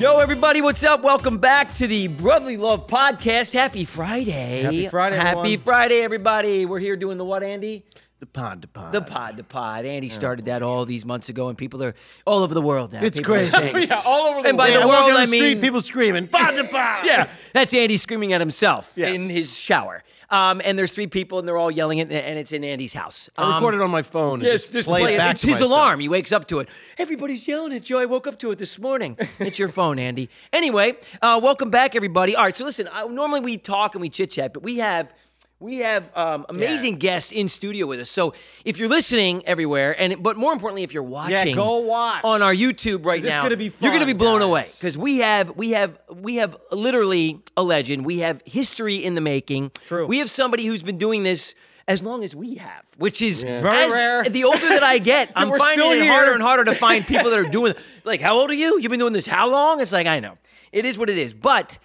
Yo, everybody, what's up? Welcome back to the Brotherly Love Podcast. Happy Friday. Happy Friday, Happy everyone. Friday, everybody. We're here doing the what, Andy? The pod, to pod. The pod, to pod. Andy started that all these months ago, and people are all over the world now. It's People crazy. yeah, all over the world. And by the I world, down I the street, mean- people screaming, pod, to pod. yeah, that's Andy screaming at himself Yes. in his shower. Um, and there's three people, and they're all yelling, it, and it's in Andy's house. I Um, recorded on my phone. Yes, just, just play, play it back It's his myself. alarm. He wakes up to it. Everybody's yelling at you. I woke up to it this morning. it's your phone, Andy. Anyway, uh, welcome back, everybody. All right, so listen. I, normally we talk and we chit chat, but we have we have um, amazing guests in studio with us. So if you're listening everywhere, and but more importantly, if you're watching, yeah, go watch. on our YouTube right This now. gonna be You're gonna be blown guys. away because we have we have we have literally a legend. We have history in the making. True. We have somebody who's been doing this. As long as we have, which is Very as- rare. The older that I get, I'm finding still it here. harder and harder to find people that are doing. Like, how old are you? You've been doing this how long? It's like I know. It is what it is. But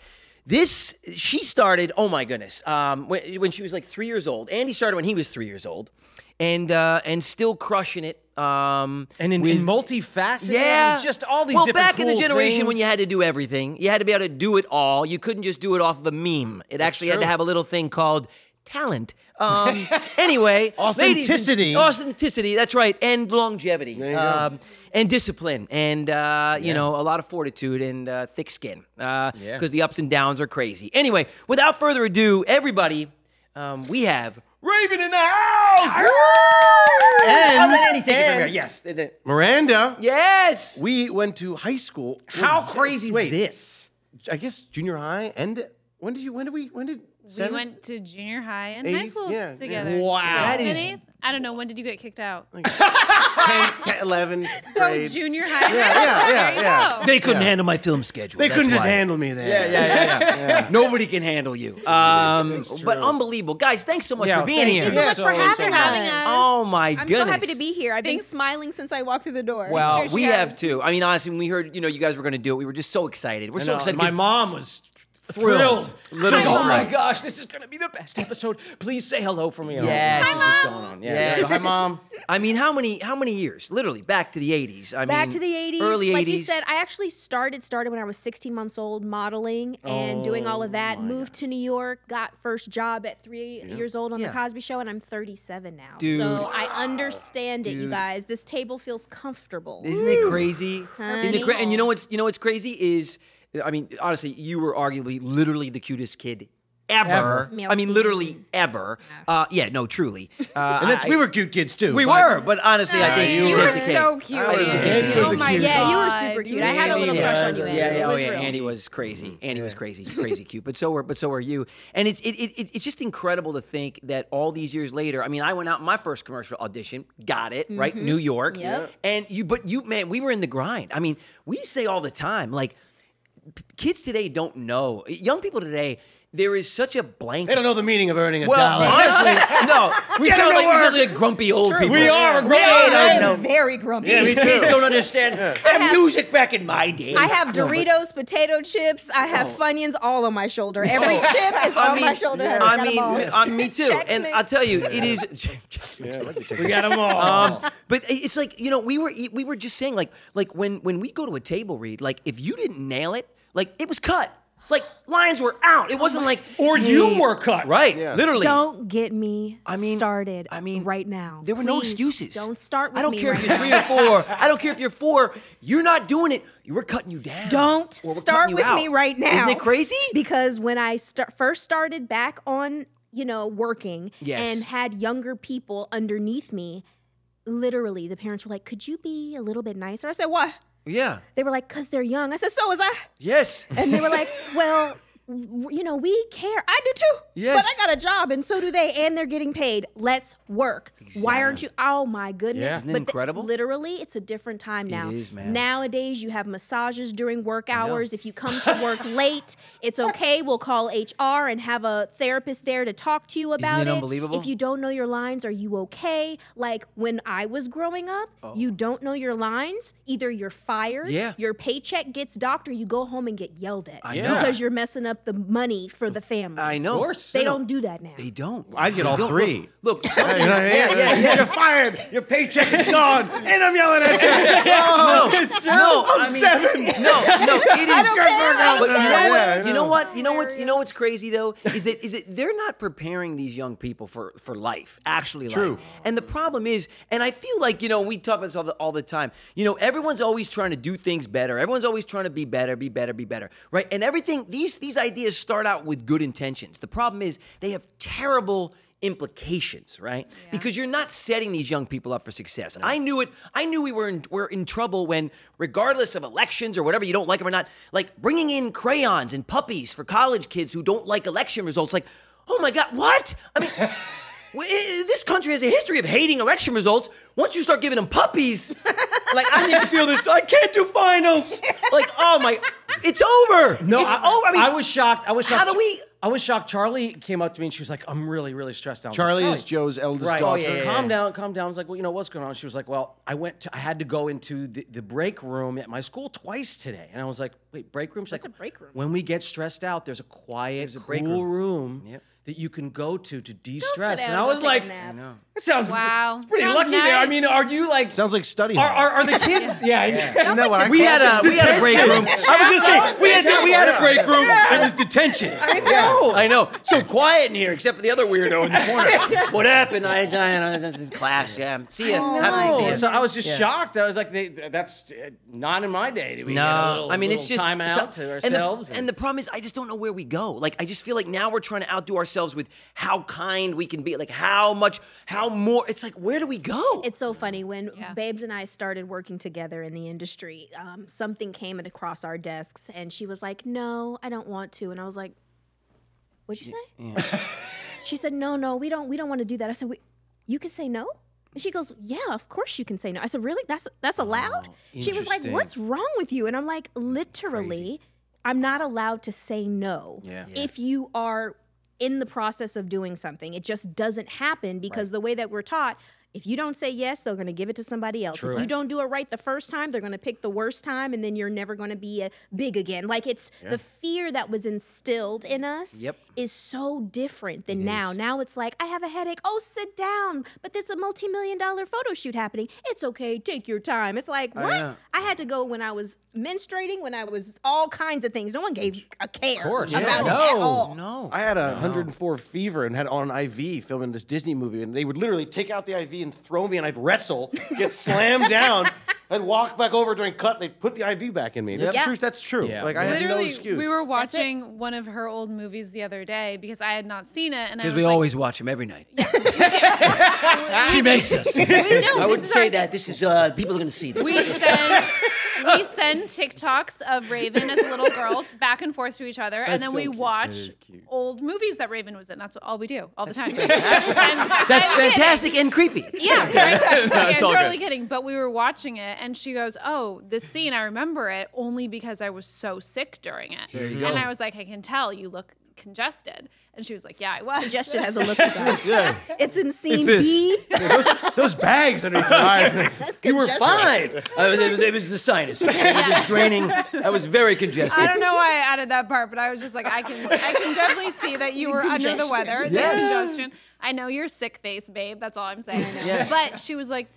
this, she started. Oh my goodness! Um, when, when she was like three years old. Andy started when he was three years old, and uh, and still crushing it. Um, And in, with- in multifaceted. yeah, just all these well, back in the cool generation when you had to do everything, you had to be able to do it all. You couldn't just do it off of a meme. It actually had to have a little thing called talent. Um, anyway, ladies and- Authenticity. authenticity. That's right, and longevity, um, and discipline, and uh, you know a lot of fortitude and uh, thick skin. Because Yeah. the ups and downs are crazy. Anyway, without further ado, everybody, um, we have Raven in the house. And- I'll let Andy take it from and-. Yes. Miranda. Yes. We went to high school. How crazy is wait, this? I guess junior high. And when did you? When did we? When did? We went to junior high and high school Yeah, yeah. together. Wow. That Seventh is- and eighth? I don't know. When did you get kicked out? 10, 10, 11 So grade. junior high. Yeah, yeah, yeah, yeah. They couldn't Yeah. handle my film schedule. They that's couldn't just handle me there. Yeah, yeah, yeah, yeah. Nobody can handle you. Um, but unbelievable, guys. Thanks so much Yeah, for being thank here. you so much so- for having, much. having us. us. Oh my goodness. I'm so happy to be here. I've been smiling since I walked through the door. Well, we has. have too. I mean, honestly, when we heard you know you guys were going to do it, we were just so excited. We're I so know, excited. My mom was Thrilled. thrilled. Literally Like, oh my gosh, this is going to be the best episode. Please say hello for me. Yes. Hi, Hi, What's going on? Yeah. Yes. Hi, mom. I mean, how many how many years? Literally back to the '80s. I Back mean, to the 80s. early like 80s. you said, I actually started started when I was 16 months old modeling and doing all of that. Oh Moved to New York, got first job at 3 years old on Yeah. the Cosby show and I'm 37 now. Dude. So I understand it, you guys. This table feels comfortable. Isn't it crazy? Isn't it cra- and you know what's you know what's crazy is, I mean, honestly, you were arguably literally the cutest kid ever. Ever. I mean, literally ever. Uh, yeah, no, truly. Uh, And that's, I- we were cute kids too. we but- were, but honestly, I think you you were were so cute. I was- think Andy you was were a the cute Yeah, you were super cute. You I had a little did. crush on you, Yeah, Andy. yeah, It oh yeah. real. Andy was crazy. Andy was crazy, crazy cute. But so were, but so are you. And it's it, it, it's just incredible to think that all these years later. I mean, I went out my first commercial audition, got it right, New York. Yep. And you, but you, man, we were in the grind. I mean, we say all the time, like p- kids today don't know. Young people today, there is such a blank. They don't know the meaning of earning a Well, dollar. honestly, no. We Get 'em sound like, we sound work. like grumpy old people. We are. We're They grown don't men. know. very grumpy. Yeah, me too. kids don't understand. That have- music back in my day. I have Doritos, potato chips. I have Funyuns all on my shoulder. Every chip is I on mean, my shoulder. I mean, all. uh, me too. Chex and Mix. I'll tell you, it is. we got them all. Um, but it's like you know, we were we were just saying like like when when we go to a table read, like if you didn't nail it, like it was cut. Like lines were out. It wasn't like Or you were cut. right. Yeah. Literally. Don't get me I mean- started I mean, right now. There were no Please, excuses. Don't start with me. I don't me care right if you're now. three or four. I don't care if you're four. You're not doing it. You were cutting you down. Don't Or we're start cutting you with out. me right now. Isn't it crazy? Because when I start first started back on, you know, working Yes. and had younger people underneath me, literally the parents were like, "Could you be a little bit nicer?" I said, "What?" Yeah. They were like, "Cause they're young." I said, "So was I." Yes. And they were like, "Well." You know, we care. I do too. Yes. But I got a job, and so do they, and they're getting paid. Let's work. Why aren't you? Oh my goodness! Yeah. Isn't But the- incredible? literally, it's a different time now. is, man. Nowadays, you have massages during work hours. If you come to work late, it's okay. We'll call HR and have a therapist there to talk to you about it unbelievable? If you don't know your lines, are you okay? Like when I was growing up, oh. you don't know your lines. Either you're fired, Oh. Yeah. your paycheck gets docked, or you go home and get yelled at I know. because you're messing up up the money for the family. I know. Of course. they No, no, don't do that now. They don't. I'd get all don't. three. Look, look some- You know what I mean? yeah, yeah, yeah. You're fired. Your paycheck is gone, and I'm yelling at you. No, it's true. no, I'm I mean, seven. No, no, it is. don't care, But you know what? Yeah, You know know. what? You know what? You know what's crazy though is that is that they're not preparing these young people for for life, actually. True. Life. And the problem is, and I feel like you know we talk about this all the, all the time. You know, everyone's always trying to do things better. Everyone's always trying to be better, be better, be better, right? And everything these these ideas start out with good intentions. The problem is they have terrible implications, right? Because you're not setting these young people up for success. I knew it. I knew we were in, were in trouble when, regardless of elections or whatever, you don't like them or not, like bringing in crayons and puppies for college kids who don't like election results. Like, oh my God, what? I mean. W- i- This country has a history of hating election results. Once you start giving them puppies, like I need to feel this. I can't do finals. Like, oh my, it's over. No, it's I, over. I mean, I was shocked. I was shocked. how do we- I was shocked. Charlie came up to me and she was like, "I'm really, really stressed out." I was like, Charlie is Joe's eldest Right. Oh, daughter. yeah, yeah, calm yeah. down, calm down. I was like, well, you know, what's going on? She was like, well, I went to, I had to go into the, the break room at my school twice today. And I was like, wait, break room? She's What's like, a break room? When we get stressed out, there's a quiet, there's a break cool room, Yep. That you can go to to de-stress. And I was like, a nap. that sounds Wow. it's pretty Sounds lucky there. I mean, are you like, Sounds like study are, are, are the kids? yeah. Isn't that what I we had a we had a break room. I was gonna say we had we had a break room. It was detention. I know. I know. So quiet in here, except for the other weirdo in the corner. what happened? I, I, I this is class. Yeah. See ya. Happy to see ya. so I was just Yeah. shocked. I was like, they, that's uh, not in my day. We No, little, I mean it's little just time out so- to and the- ourselves. And the, problem is, I just don't know where we go. Like, I just feel like now we're trying to outdo ourselves with how kind we can be. Like, how much, how more. It's like, where do we go? It's so funny when Yeah. Babes and I started working together in the industry. Um, something came across our desks, and she was like, "No, I don't want to." And I was like, "What'd you say?" she said, "No, no, we don't. We don't want to do that." I said, we, "You can say no." And she goes, "Yeah, of course you can say no." I said, "Really? That's that's allowed?" she was like, "What's wrong with you?" And I'm like, "Literally, I'm not allowed to say no Yeah. if you are in the process of doing something. It just doesn't happen because the way that we're taught, if you don't say yes, they're going to give it to somebody else. If you don't do it right the first time, they're going to pick the worst time and then you're never going to be a big again. Like it's the fear that was instilled in us Yep. Is so different than now. Now it's like, I have a headache. Oh, sit down. But there's a multi-million dollar photo shoot happening. It's okay. Take your time. It's like, what? know. I had to go when I was menstruating, when I was all kinds of things. No one gave a care Of course. about Yeah. it at No. all. no. I had a 104 fever and had on an IV filming this Disney movie, and they would literally take out the IV and throw me, and I'd wrestle, get slammed down, I'd walk back over during cut, they'd put the IV back in me. That's Yep. true. That's true. Yeah. Like I had no excuse. we were watching one of her old movies the other day because I had not seen it, and Because we like, always watch him every night. we She makes us. We, no, I wouldn't say our- that. This is uh, people are going to see this. We send we send TikToks of Raven as a little girl back and forth to each other, and then so we cute. watch That is cute. old movies that Raven was in. That's what all we do all the time. And That's I'm fantastic and creepy. Yeah, right? Okay, I'm totally good. kidding. But we were watching it, and she goes, "Oh, this scene, I remember it only because I was so sick during it." There you And go. I was like, "I can tell you look congested." And she was like, "Yeah, I was." Congestion has a look, you guys. yeah. It's in scene this. B. Those bags underneath your eyes. You were Congestion. fine. Uh, it, was, it was the sinus. It was draining. I was very congested. I don't know why I added that part, but I was just like, I can, I can definitely see that you were under the Congestion. weather, the Yes. congestion. I know you're sick face, babe. That's all I'm saying. Yeah. But she was like,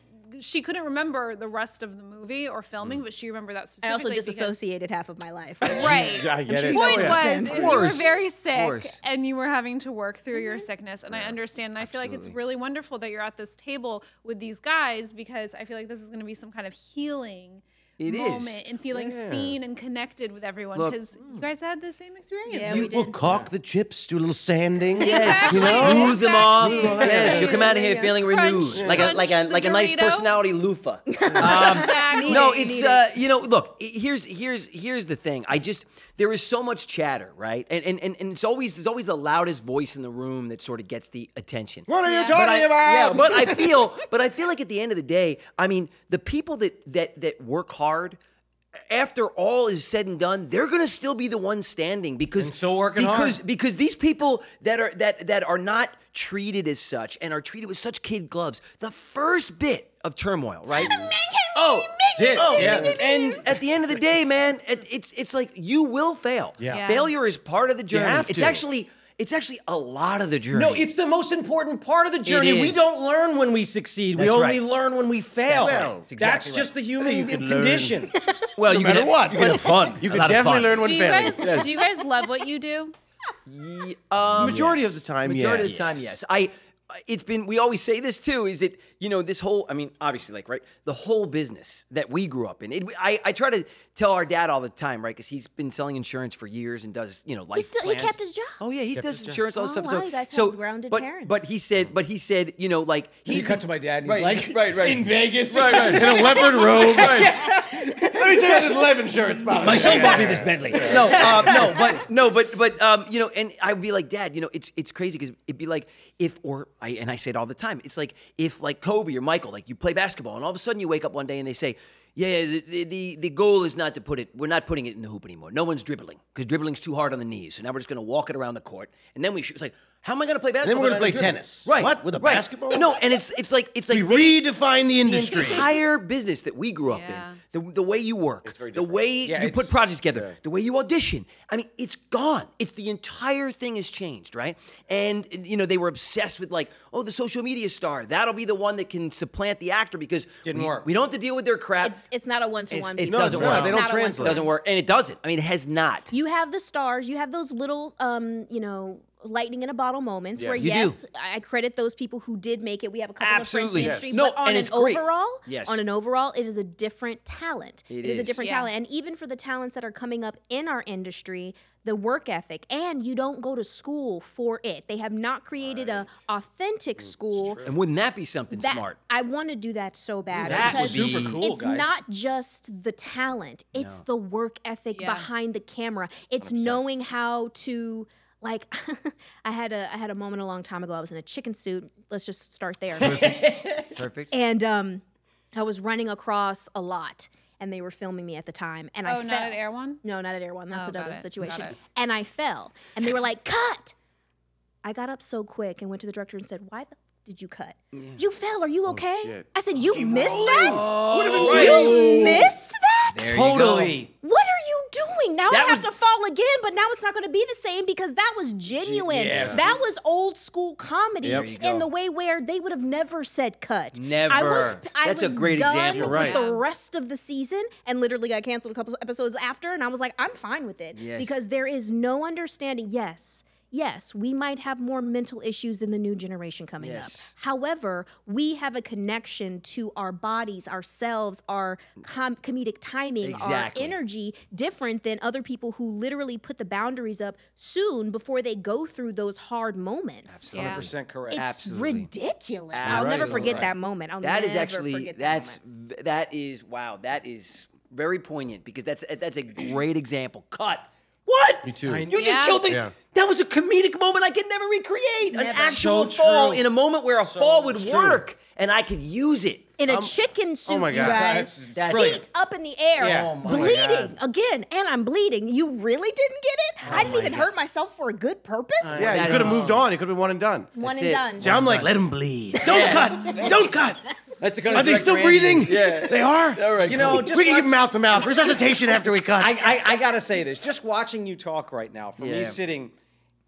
she couldn't remember the rest of the movie or filming, mm. but she remembered that I specifically. also because- disassociated half of my life. Right. Yeah, I get sure it. Point was, is you were very sick and you were having to work through your mm-hmm. sickness. And I understand. And I feel like it's really wonderful that you're at this table with these guys because I feel like this is going to be some kind of healing It is. moment and feeling Yeah. seen and connected with everyone Look- because you guys had the same experience. Yeah, You we will did. caulk the chips, do a little sanding. Yes, You know? smooth them off. Exactly. Yes, you'll come out of here Yeah. feeling Crunch, renewed, like a like a like a nice personality loofah. Exactly. no, it's uh, you know, look, here's here's here's the thing. I just there is so much chatter, right? And and and, and it's always there's always the loudest voice in the room that sort of gets the attention. What are Yeah. you But talking I, about? Yeah, but I feel, but I feel like at the end of the day, I mean, the people that that that work hard. After all is said and done, they're gonna still be the ones standing because And still working because hard. because these people that are that that are not treated as such and are treated with such kid gloves. The first bit of turmoil, right? oh, That's it. Oh, yeah. and at the end of the day, man, it, it's it's like you will fail. Yeah. Yeah. Failure is part of the journey. have It's actually it's actually a lot of the journey. No, it's the most important part of the journey. We don't learn when we succeed. we only right. learn when we fail. That's right. That's That's exactly just the human you can learn. condition. well, No you matter can, what. You can have fun. You A could lot of definitely learn when Do you failing. guys do you guys love what you do? Ye- um, Majority of the time, Majority yes. of the time, yes. I. It's been. We always say this too. Is it? You know, this whole. I mean, obviously, like right, the whole business that we grew up in. It, I. I try to tell our dad all the time, right, because he's been selling insurance for years and does you know life. He still he kept his job. Oh yeah, he does insurance all this Oh, stuff. wow, so, you guys have so grounded but, parents. But he said, but he said, you know, like He he's cut to my dad. And he's Right, like, right, right. in Vegas. Right, right. In a leopard robe. Let me tell you this life insurance. Bob. My son bought me this Bentley. No, uh, no, but no, but but um, you know, and I'd be like, Dad, you know, it's it's crazy because it'd be like if or I and I say it all the time. It's like if like Kobe or Michael, like you play basketball, and all of a sudden you wake up one day and they say. Yeah, the, the, the, the goal is not to put it, we're not putting it in the hoop anymore. No one's dribbling because dribbling's too hard on the knees. So now we're just going to walk it around the court. And then we shoot. It's like, how am I going to play basketball? Then we're gonna play tennis. Right. What? With a right. basketball? No, and it's it's like, it's like We they- redefine the industry. the entire business that we grew up Yeah. in, the, the way you work, the way Yeah, you put projects together, the way you audition. I mean, it's gone. It's the entire thing has changed, right? And you know, they were obsessed with like, oh, the social media star. That'll be the one that can supplant the actor because Didn't we, work. We don't have to deal with their crap. It, it's not a one to one. it No, doesn't it's not. work. They don't It's not a it doesn't work, and it doesn't. I mean, it has not. You have the stars. You have those little, um, you know, lightning in a bottle moments where You do. yes, I credit those people who did make it. We have a couple Absolutely. of Yes. friends in the industry, No, but on an overall, Yes. on an overall, it is a different talent. It it is. a different Yeah. talent, and even for the talents that are coming up in our industry, the work ethic, and you don't go to school for it. They have not created a authentic school. And wouldn't that be something That smart? I want to do that so bad that would be- Super cool, it's guys. not just the talent it's the work ethic Yeah. behind the camera it's knowing how to like i had a i had a moment a long time ago. I was in a chicken suit. Let's just start there. Perfect. and um i was running across a lot and they were filming me at the time and i Oh, fell not at Air One? no not at air one. That's Oh, got another situation. And i fell and they were like cut! I got up so quick and went to the director and said why the did you cut? You fell. Are you okay? shit. i said you missed that? Would have been you missed that? There you go. Totally. what are you doing? Now That I have was- to fall again, but now it's not going to be the same because that was genuine. Yeah. That was old school comedy Yep. There you go. in the way where they would have never said cut. Never. I was, I That's a great done example. with Right. the rest of the season and literally got canceled a couple episodes after, and I was like, I'm fine with it Yes. because there is no understanding. Yes. Yes, we might have more mental issues in the new generation coming up. However, we have a connection to our bodies, ourselves, our com- comedic timing, Exactly. our energy different than other people who literally put the boundaries up soon before they go through those hard moments. Yeah. 100% correct. It's Absolutely. ridiculous. I'll never forget right. that moment. I'll That never is actually forget that that's moment. that is wow. That is very poignant because that's that's a great example. Cut. What? Me too. I- You Yeah. just killed it. Yeah. That was a comedic moment I could never recreate. An actual So fall true. in a moment where a So fall would true. work and I could use it. in a um, chicken oh suit, oh my you God. guys. That's brilliant. Feet up in the air, Yeah. Oh my bleeding again, and I'm bleeding. You really didn't get it? Oh I didn't even hurt myself for a good purpose. Yeah, That you could have moved on. You could have been one and done. One That's and it. done. See, I'm like, let him bleed. Don't cut. Don't cut. That's the kind of. Are they still breathing? Yeah. They are? All right. You know, just we can watch- give mouth to mouth. Resuscitation after we cut. I, I, I gotta say this. Just watching you talk right now, from Yeah. me sitting,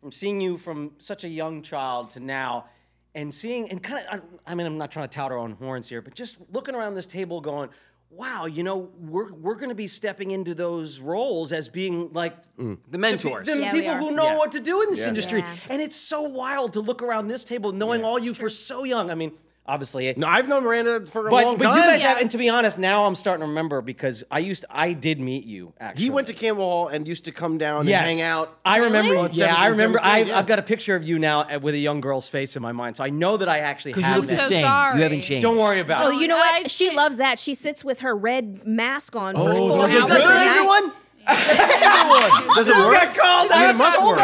from seeing you from such a young child to now, and seeing and kind of, I mean, I'm not trying to tout our own horns here, but just looking around this table, going, "Wow, you know, we're we're going to be stepping into those roles as being like mm. the mentors. the, Yeah, people who know Yeah. what to do in this Yeah. industry." Yeah. And it's so wild to look around this table, knowing all you for so young. I mean, obviously, no, I've known Miranda for a but, long but time. you guys have, and to be honest, now I'm starting to remember because I used, to, I did meet you. Actually, he went to Campbell Hall and used to come down yes. and hang out. I remember. On Yeah, I remember. I, 17th, yeah. I've got a picture of you now with a young girl's face in my mind, so I know that I actually Because you have look the so same. sorry. You haven't changed. Don't worry about it. Oh, it. you know I what? She loves that. She sits with her red mask on for Oh, four was hours it a good? night. Doesn't work. got called I mean, out. it must work.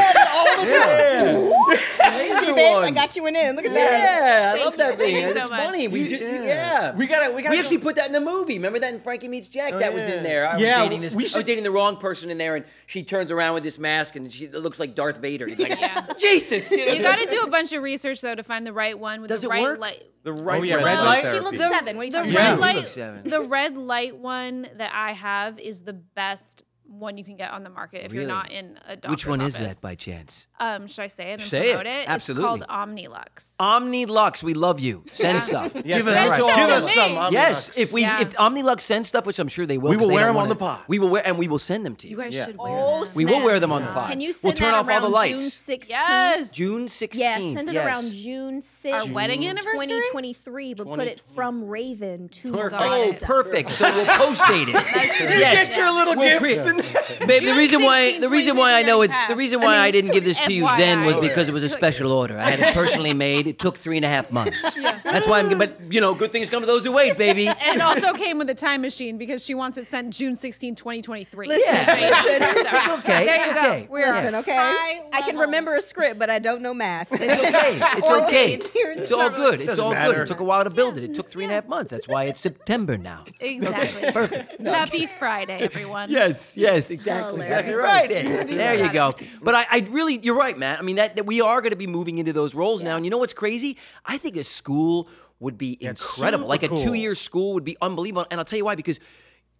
See, babes, I got you an in. Look at that. Yeah, I Thank love you. that thing. Thank you It's so much. funny. We just yeah. We gotta, we gotta. We actually put that in the movie. Remember that in Frankie Meets Jack? Oh, that was yeah. in there. I Yeah, was dating this. we I was dating the wrong person in there, and she turns around with this mask, and she it looks like Darth Vader. It's like, Yeah. Jesus. You got to do a bunch of research though to find the right one with Does the it right light. The oh, right yeah, red red light light. She looks The- seven. What are you the talking red about? Light, the red light one that I have is the best one you can get on the market if Really? you're not in a doctor's Which one is office. that by chance? Um, should I say it and Say it. promote it? Absolutely. It's called Omnilux. Omni Lux, we love you. Send stuff. Yes, Give us, that's right. give us some. Omnilux. Yes, if we Yeah. if Omnilux sends stuff, which I'm sure they will, We 'cause will they wear don't 'em on wanna- the pod. We will wear and we will send them to you. You guys Yeah. should wear Oh, them. we will wear them on the pod. Can you we'll send turn that off all the lights. June 16th? Yes. June 16th. Yeah, send it yes. around June 6th. Our wedding anniversary? 2023, but put it from Raven to Perfect. Got Oh, it. perfect. So we'll post date it. yes. Get your little We'll gifts. pre- and- Babe, the reason why the reason why I know it's the reason why I, mean, didn't give this to you FYI. then was because it was a special order. I had it personally made. It took three and a half months. That's why I'm. But you know, good things come to those who wait, baby. And it also came with a time machine because she wants it sent June 16, 2023. Listen, Yeah. listen. okay. There it's you go. okay. We're Listen, okay? high I can remember a script, but I don't know math. It's okay. It's okay. dates It's all good. It's Doesn't all good. It took a while to build it. It took three and a half months. That's why it's September now. Exactly. Perfect. Happy Friday, everyone. Yes, yes, exactly. Hilarious. Exactly right. There you go. But I, I really, you're right, Matt. I mean, that, that we are going to be moving into those roles now. And you know what's crazy? I think a school would be it's incredible. Like a cool. two-year school would be unbelievable. And I'll tell you why, because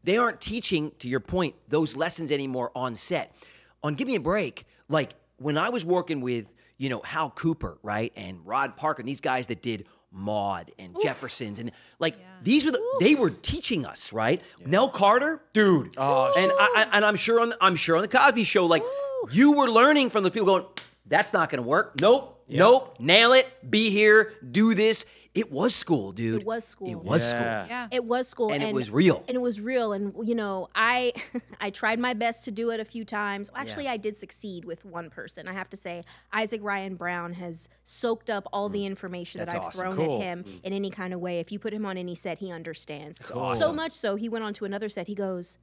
they aren't teaching, to your point, those lessons anymore on set. On Give Me a Break, like when I was working with, you know, Hal Cooper, right, and Rod Parker, and these guys that did Maude and Jeffersons, and like these were the they were teaching us, right? Nell Carter, dude, Oh, and I, I and I'm sure on the, I'm sure on the Cosby Show, like you were learning from the people going, that's not going to work. Nope, nope, nail it, be here, do this. It was school, dude. It was school. It was Yeah. school. Yeah. It was school, And it was real. And it was real, and you know, I I tried my best to do it a few times. Actually, I did succeed with one person. I have to say, Isaac Ryan Brown has soaked up all the mm. information that I've awesome. thrown Cool. at him mm. in any kind of way. If you put him on any set, he understands. So awesome. much so, he went on to another set. He goes,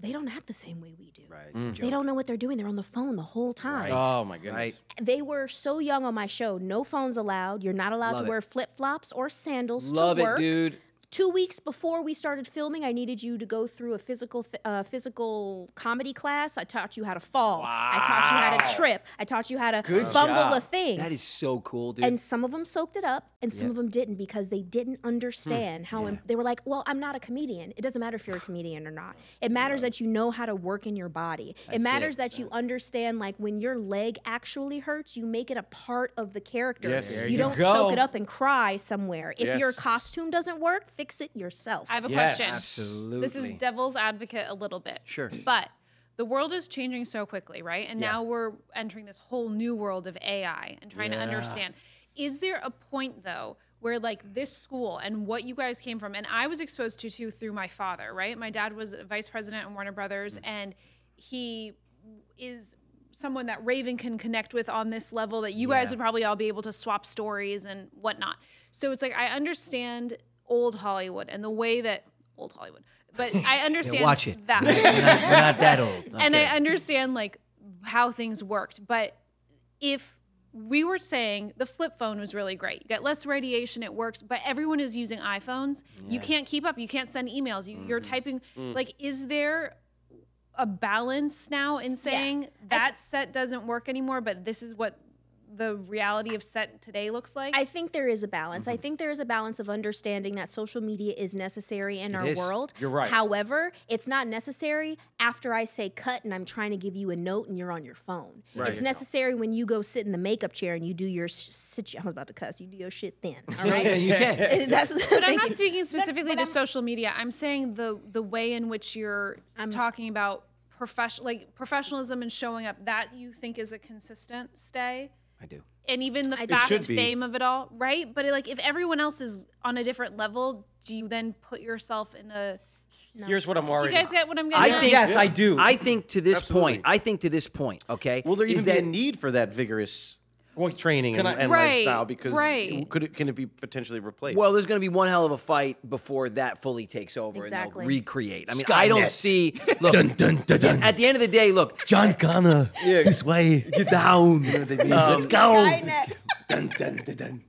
"They don't act the same way we do. Right. it's a mm. They don't know what they're doing. They're on the phone the whole time." Oh my goodness. Right. They were so young on my show. No phones allowed. You're not allowed Love to it. wear flip flops or sandals Love to it, work. dude. Two weeks before we started filming, I needed you to go through a physical th- uh, physical comedy class. I taught you how to fall. I taught you how to trip. I taught you how to fumble job. a thing. That is so cool, dude. and some of them soaked it up, and some of them didn't because they didn't Hmm. understand how. im- they were like, "Well, I'm not a comedian. It doesn't matter if you're a comedian or not. It matters that you know how to work in your body. it matters that you understand, like when your leg actually hurts, you make it a part of the character. Yes. You, you don't go. soak it up and cry somewhere. If your costume doesn't work, fix it yourself. I have a Yes. question. Absolutely. This is devil's advocate a little bit. Sure. But the world is changing so quickly, right? And now we're entering this whole new world of AI and trying to understand. Is there a point though where like this school and what you guys came from and I was exposed to too through my father, right? My dad was a vice president in Warner Brothers mm. and he is someone that Raven can connect with on this level that you guys would probably all be able to swap stories and whatnot. So it's like I understand old Hollywood and the way that old Hollywood, but I understand watch it. that. We're not, we're not that old. Not and that I understand like how things worked, but if we were saying the flip phone was really great. You get less radiation, it works, but everyone is using iPhones. You can't keep up. You can't send emails. You, You're mm-hmm. typing. Mm. Like, is there a balance now in saying that set doesn't work anymore, but this is what the reality of set today looks like? I think there is a balance. I mm-hmm. think there is a balance of understanding that social media is necessary in our is. world. You're right. However, it's not necessary after I say cut and I'm trying to give you a note and you're on your phone. Right. It's necessary when you go sit in the makeup chair and you do your sh- sit. I was about to cuss. You do your shit then. All right. you can. That's. But I'm not you. speaking specifically but to I'm- social media. I'm saying the the way in which you're talking about professional, like professionalism and showing up. That you think is a consistent stay, I do. and even the It fast fame of it all, right? But like, if everyone else is on a different level, do you then put yourself in a? Here's what I'm worried. Do worried you guys about. get what I'm getting? I at? think Yes, I do. I think to this Absolutely. point. I think to this point. Okay. Will there is even be a need for that vigorous? Training and, I- and Right, lifestyle because right. could it can it be potentially replaced? Well, there's going to be one hell of a fight before that fully takes over and Exactly. they'll recreate. I mean, I don't see. Look, dun dun dun dun. at the end of the day, look, John Connor, this way. Get down. Um, Let's go. Skynet. Dun, dun, dun, dun.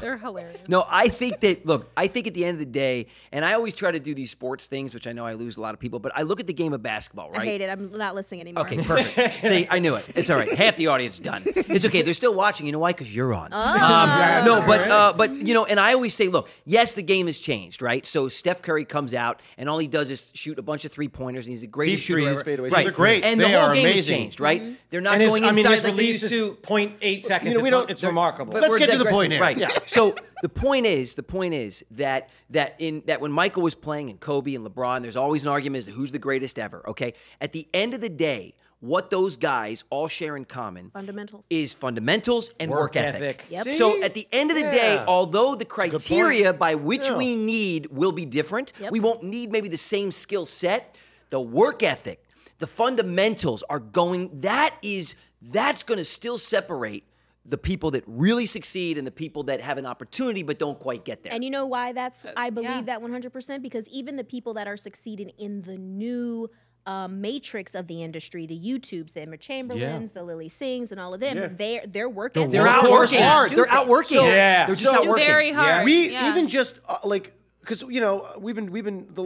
They're hilarious. No, I think that look, I think at the end of the day, and I always try to do these sports things, which I know I lose a lot of people, but I look at the game of basketball, right? I hate it. I'm not listening anymore. Okay, perfect. See, I knew it. It's all right. Half the audience done. It's okay. They're still watching. You know why? Because you're on. Um, no, but uh, but you know, and I always say, look, yes, the game has changed, right? So Steph Curry comes out, and all he does is shoot a bunch of three pointers, and he's the greatest Deep shooter threes, ever. fadeaways. Right, They're great. And They the whole are game has changed, right? They're not And his, going I mean, inside his like they release used is to. 0.8 seconds. You know, we it's, don't- it's remarkable. Let's get to the point here. Right. Yeah. So the point is, the point is that that in that when Michael was playing and Kobe and LeBron, there's always an argument as to who's the greatest ever. Okay. At the end of the day, what those guys all share in common Fundamentals. is fundamentals and work, Work ethic. ethic. Yep. So at the end of the day, although the criteria by which Yeah. we need will be different, Yep. we won't need maybe the same skill set. The work ethic, the fundamentals are going. That is that's going to still separate the people that really succeed and the people that have an opportunity but don't quite get there. And you know why that's I believe yeah. that 100% because even the people that are succeeding in the new um, matrix of the industry, the YouTubes, the Emma Chamberlains, the Lilly Singhs, and all of them, they're they're working. they're work outworking. hard. They're out outworking. Yeah. They're just So- outworking. Very hard. we yeah. even just uh, like because you know we've been we've been the,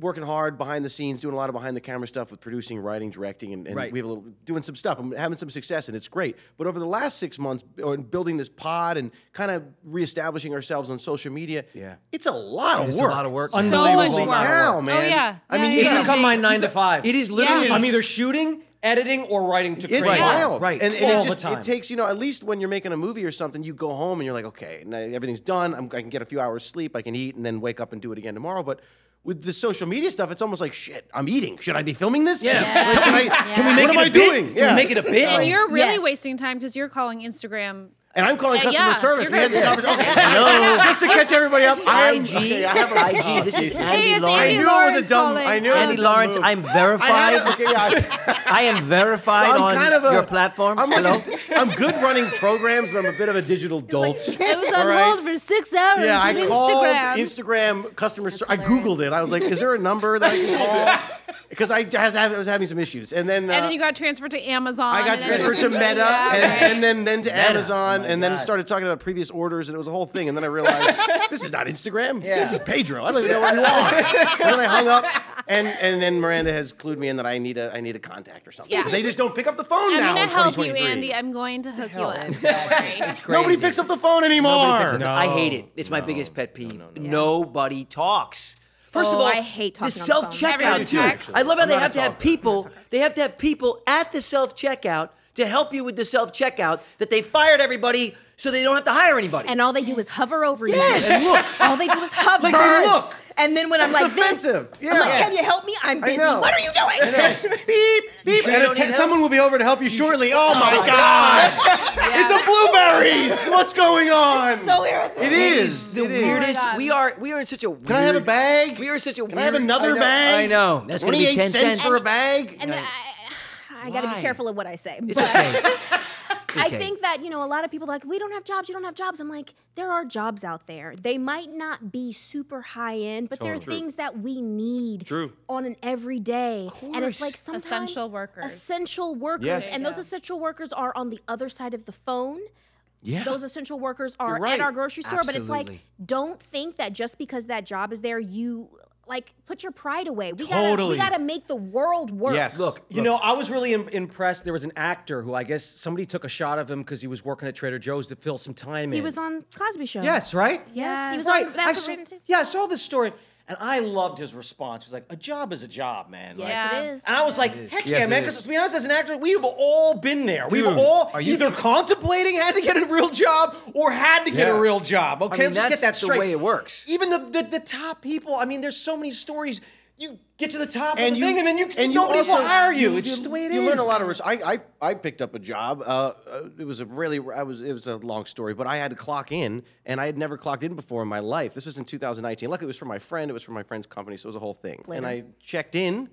working hard behind the scenes, doing a lot of behind the camera stuff with producing, writing, directing, and, and Right. we have a little doing some stuff. and having some success, and it's great. But over the last six months, or in building this pod and kind of reestablishing ourselves on social media, Yeah. it's a lot of work. a lot of work. so much Unbelievable work. cow, Oh man. yeah. I Yeah, mean, yeah, you It's yeah. guys- become my nine to five. It is literally. Yeah. I'm either shooting, editing, or writing to It's create. wild, Right. And, and All it the just time. it takes you know at least when you're making a movie or something, you go home and you're like, okay, now everything's done. I'm, I can get a few hours sleep. I can eat and then wake up and do it again tomorrow. But with the social media stuff, it's almost like shit. I'm eating. Should I be filming this? Yeah. Like, can, I, can we Make what it am a I bit? doing? Can Yeah. we make it a bit? And you're really Yes. wasting time because you're calling Instagram. And I'm calling customer yeah, service. you're We had this conversation. Okay, hello. Just to catch everybody up. I am, IG, okay, I have a, IG. This is Andy Hey, it's Lawrence. I Andy knew it was a dumb. calling. I knew it was a Andy dumb Lawrence, move. I'm verified. it. Okay, yeah. I am verified So I'm on kind of a- your platform. I'm, like Hello. a- I'm good running programs, but I'm a bit of a digital dolt. It was All on right. hold for six hours Yeah, I on called Instagram. Instagram customer service. I. Googled it. I was like, is there a number that I can call? Because I, I was having some issues. And then, uh, and then you got transferred to Amazon. I got transferred to Meta Yeah, and, right. and then, then to Amazon Oh my and then God. started talking about previous orders and it was a whole thing. And then I realized this is not Instagram. Yeah. This is Pedro. I don't even know what you are. and then I hung up and, and then Miranda has clued me in that I need a, I need a contact or something. Yeah. 'Cause They just don't pick up the phone I'm now gonna help you, Andy. I'm going to hook you up. Don't worry. Nobody picks up the phone anymore. Nobody picks up. I No, hate it. It's my biggest pet peeve. Nobody talks. First of Oh, all, I hate talking the on the phone. self checkout Everyone too. texts. I love how I'm they not have a to have talker. people. They have to have people at the self checkout to help you with the self checkout. That they fired everybody so they don't have to hire anybody. and all they do is hover over Yes, you. and look. All they do is hover. Like they look. And then when I'm It's like offensive. this, Yeah. I'm like, Yeah. can you help me? I'm busy. What are you doing? beep, beep. sure and you a don't te- need help? someone will be over to help you shortly. Oh, oh, my gosh. It's a blueberries. What's going on? so irritating. It is. the It is. weirdest. Oh God. we are. We are in such a. Can I have a bag? We are in such a. Can I have another know, bag? I know. That's gonna be 28 ten cents cents for a bag? And I, I got to be careful of what I say. It's but okay. I think that, you know, a lot of people are like, we don't have jobs, you don't have jobs. I'm like, there are jobs out there. They might not be super high end, but there are things that we need True. on an everyday. And it's like sometimes Essential workers. Essential workers. Yes. And those essential workers are on the other side of the phone. Yeah. Those essential workers are right. at our grocery store, but it's like, don't think that just because that job is there, you like put your pride away. We gotta we gotta make the world work. Yes. Look, You know, I was really Im- impressed. There was an actor who I guess somebody took a shot of him because he was working at Trader Joe's to fill some time in. He was on Cosby Show. Yes, right? Yes, he was Right. on I That's saw, Raven yeah, I saw this story and I loved his response. He was like, a job is a job, man. Like, Yes, Yeah. it is. And I was like, heck Yes, yeah, it man. is. Because to be honest, as an actor, we've all been there. we've Dude, all are you either contemplating had to get a real job or had to get Yeah. a real job. Okay, I mean, let's just get that that's the straight. way it works. Even the, the the top people. I mean, there's so many stories. You get to the top and of the you, thing, and then you and nobody also, will hire you. It's just the way it is. you learn a lot of. Res- I, I I picked up a job. Uh, uh, it was a really. I was. It was a long story, but I had to clock in, and I had never clocked in before in my life. This was in 2019. Luckily, it was for my friend. It was for my friend's company, so it was a whole thing. And I checked in.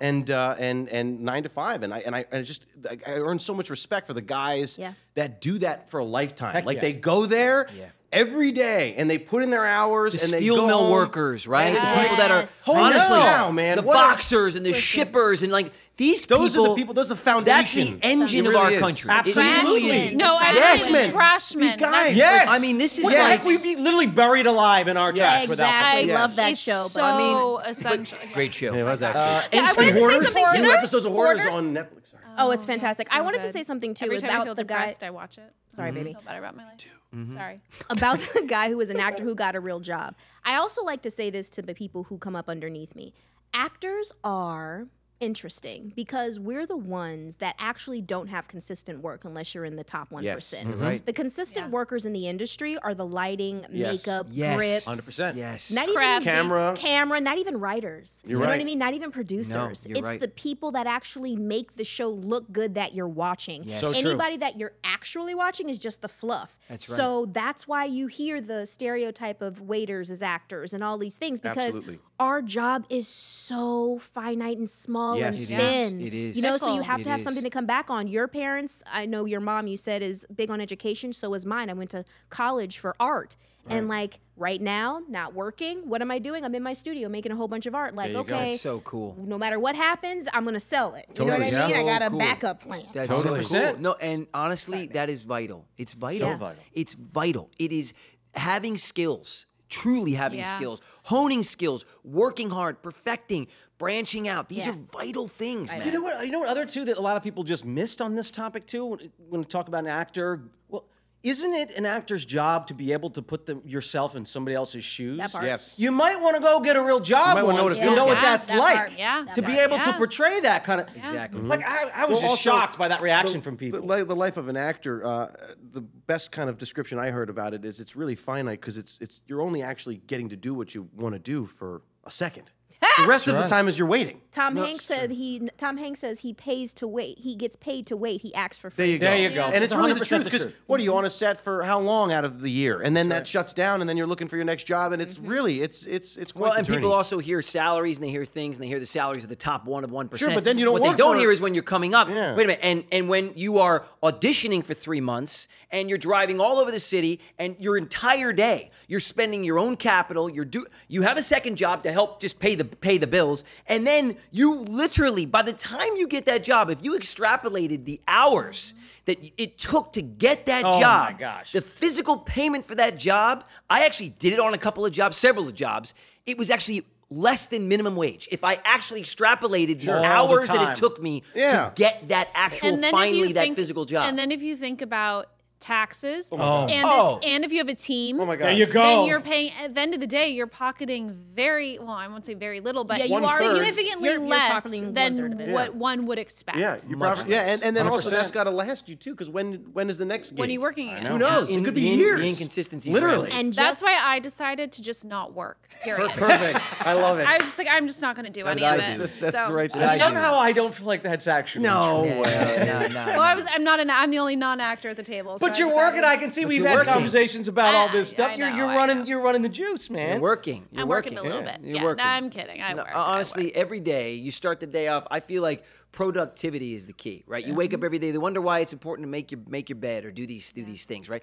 and uh, and and nine to five, and I and I, and I just I, I earn so much respect for the guys Yeah. that do that for a lifetime. Heck like yeah. they go there Yeah. Every day and they put in their hours The and they steel go mill home. workers, right? Yes. The people that are Yes. Honestly, cow, man. the What a- boxers and the shippers and like these Those people. are the people. Those are the That's the foundation. engine It of our is. country. Absolutely. It is. No, I Yes. think Trashmen. trashmen. These guys. That's- Yes. I mean, this is What, like- like we'd be literally buried alive in our Yes. trash without Exactly. Yes. Love that it's show. so But I mean, essential. Great show. It was actually. Uh, Yeah, I wanted to say something too. New episodes of Hoarders Hoarders? on Netflix. Sorry. oh, it's fantastic. so I wanted to say something too Every time I about feel the guy. depressed, I watch it. Sorry, baby. I feel better about my life. Mm-hmm. Sorry. about the guy who was an actor who got a real job. I also like to say this to the people who come up underneath me. Actors are interesting because we're the ones that actually don't have consistent work unless you're in the top 1%. Yes. Mm-hmm. Right. The consistent Yeah. workers in the industry are the lighting, Yes. makeup, Yes. grips, 100%. Yes. not Crafty. even Camera. camera, not even writers. You're you know what I mean? Not even producers. you're it's right. the people that actually make the show look good that you're watching. Yes. So true. Anybody that you're actually watching is just the fluff. That's right. So that's why you hear the stereotype of waiters as actors and all these things because Absolutely. Our job is so finite and small Yes. and It is. thin. It is. You know, so you have It to have is. something to come back on. Your parents, I know your mom, you said, is big on education. So was mine. I went to college for art. And like right now, not working. What am I doing? I'm in my studio making a whole bunch of art. Like, okay, That's so cool. no matter what happens, I'm gonna sell it. You know Totally, what I yeah. mean? I got a cool. backup plan. That's Totally. so cool. No, and honestly, that is vital. It's vital. So vital. It's vital. It is having skills, truly having Yeah. skills, honing skills, working hard, perfecting, branching out. These Yeah. are vital things, man. You know what? You know what? Other two that a lot of people just missed on this topic too. When, when we talk about an actor, well, isn't it an actor's job to be able to put them, yourself in somebody else's shoes? That part. Yes. You might want to go get a real job might wanna know once what to it know what like. that's That like. part, yeah. To be part, able to portray that kind of. Exactly. Like I, I was Well, just also, shocked by that reaction from people. The, li- the life of an actor, uh, the best kind of description I heard about it is it's really finite because it's it's you're only actually getting to do what you want to do for a second. The rest of the time is you're waiting. Tom Hanks said he. Tom Hanks says he pays to wait. He gets paid to wait. He acts for free. There you go. There you go. And it's It's really the 100% truth the because truth. what are you on a set for how long out of the year? And then that shuts down and then you're looking for your next job and it's mm-hmm. really it's it's it's quite Well, the and people journey. also hear salaries and they hear things and they hear the salaries of the top one of one percent. Sure, but then you don't What work they don't for- hear is when you're coming up. Yeah. Wait a minute, and and when you are auditioning for three months and you're driving all over the city and your entire day you're spending your own capital. You're do you have a second job to help just pay the pay the bills, and then you literally by the time you get that job, if you extrapolated the hours. That it took to get that Oh my job, gosh. the physical payment for that job, I actually did it on a couple of jobs, several jobs. It was actually less than minimum wage. If I actually extrapolated the All the hours that it took me Yeah. to get that actual finally that think, physical job. And then if you think about taxes, oh God. and Oh. it's, and if you have a team, Oh my god. there you go. then you're paying. At the end of the day, you're pocketing very well. I won't say very little, but Yeah, you you are- are significantly you're- you're less than one-third what Yeah. one would expect. Yeah, you Much probably, yeah, and, and then also 100%. that's got to last you too, because when when is the next gig? When are you working again? Who knows? In- it could be the in- years. the inconsistencies literally. rampant. And That's why I decided to just not work. Period. Perfect. I love it. I was just like, I'm just not going to do any I of do. it. that's that's So- the right. I Somehow I don't feel like that's actually No. true. Yeah, no, no, Well, I was. I'm not an. I'm the only non-actor at the table. So But you're working. I can see we've had working. conversations about all this I- stuff. I you're know, you're running. You're running the juice, man. You're working. You're I'm working, a little Yeah, bit. You're yeah, working. No, I'm kidding. I No, work. Uh, I honestly, work. every day you start the day off. I feel like productivity is the key, right? You wake up mm-hmm. every day. They wonder why it's important to make your make your bed or do these do these things, right?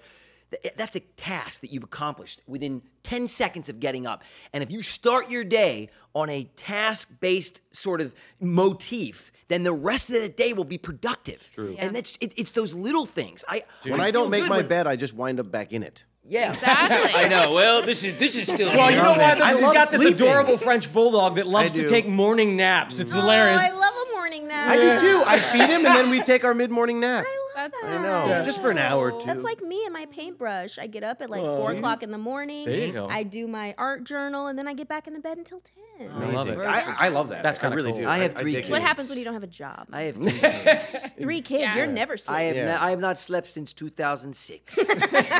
Eh, that's a task that you've accomplished within 10 seconds of getting up. And if you start your day on a task based sort of motif, then the rest of the day will be productive. True. Yeah. And that's it, it's those little things. I when I don't make my bed, I just wind up back in it. yeah, Exactly. I know. Well, this is this is still. Well, you know love why? it. I Because he's love got this adorable French bulldog that loves to take morning naps. It's Oh, hilarious. I love a morning nap. I do too. I feed him, and then we take our mid morning nap. That's I know, just for an hour or two. That's like me and my paintbrush. I get up at like four o'clock in the morning. There you go. I do my art journal, and then I get back into bed until ten. I love it. I, I love that. That's I kinda really cool. do. I have three dig kids. it. What happens when you don't have a job? I have three kids. Three kids, you're never sleeping. I have, Yeah. not, I have not slept since 2006. oh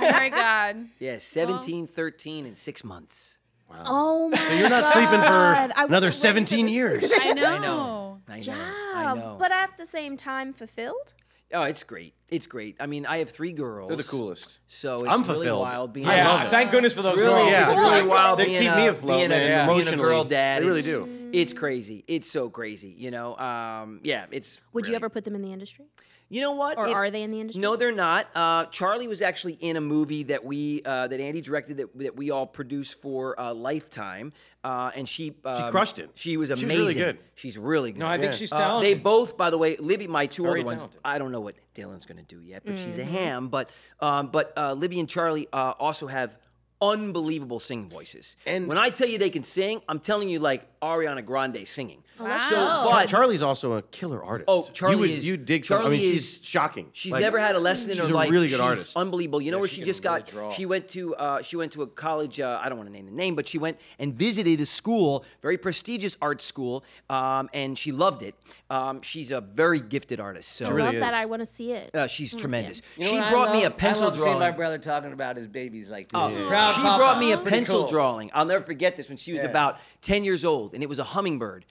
my god. yeah, 17, 13, and six months. oh my So you're not sleeping God. for I another wasn't ready for 17 this years. I know. I know. I know. I know. but at the same time fulfilled. Oh, it's great. It's great. I mean, I have three girls. They're the coolest. So it's I'm really fulfilled. wild being. I a- love it. Thank goodness for those Really, girls. Yeah. it's really wild. They being keep a, me afloat, being a, man, being a emotionally. girl dad. They really It's- do. It's crazy. It's so crazy. You know. Um. Yeah. It's. Would you brilliant. ever put them in the industry? You know what? Or If- are they in the industry? No, they're not. Uh, Charlie was actually in a movie that we uh, that Andy directed that, that we all produced for uh, Lifetime, uh, and she um, crushed it. She was She was amazing. really good. She's really good. No, I think Yeah. she's Uh, talented. they both, by the way, Libby, my two Very older ones. talented. I don't know what Dylan's going to do yet, but she's a Mm-hmm. ham. But um, but uh, Libby and Charlie uh, also have unbelievable singing voices. And- when I tell you they can sing, I'm telling you like Ariana Grande singing. that's So, dope. but Charlie's also a killer artist. Oh, Charlie you would, is- You dig some. I Charlie mean, she's is- shocking. She's Like, never had a lesson in her life. she's her a life. really good she's artist. Unbelievable. You know where she she, just really got? draw. She went to uh, she went to a college. Uh, I don't want to name the name, but she went and visited a school, very prestigious art school, um, and she loved it. Um, she's a very gifted artist. So I really love is. that. I want to see it. uh, she's I wanna see tremendous. it. You know she what I brought me a love? pencil I love drawing. seeing my brother talking about his babies like this. Oh, He's a proud she papa. brought me a Pretty pencil cool. drawing. I'll never forget this when she was Yeah. about 10 years old and it was a hummingbird.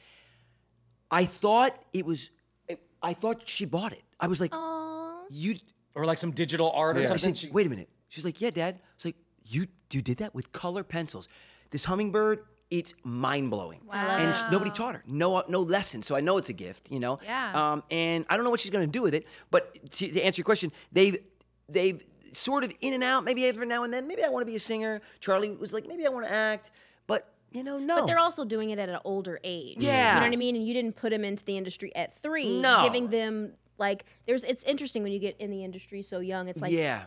I thought it was I thought she bought it. I was like, Aw. you Or like some digital art or I something. said, She- wait a minute. She's like, yeah, Dad. I was like, you you did that with color pencils. This hummingbird, it's mind blowing. Wow. And sh- nobody taught her. No no lesson. So I know it's a gift. You know. Yeah. Um. And I don't know what she's gonna do with it. But to, to answer your question, they've they've sort of in and out. Maybe every now and then. Maybe I want to be a singer. Charlie was like, maybe I want to act. But you know, no. But they're also doing it at an older age. Yeah. You know what I mean? And you didn't put them into the industry at three. No. Giving them like there's it's interesting when you get in the industry so young. It's like yeah.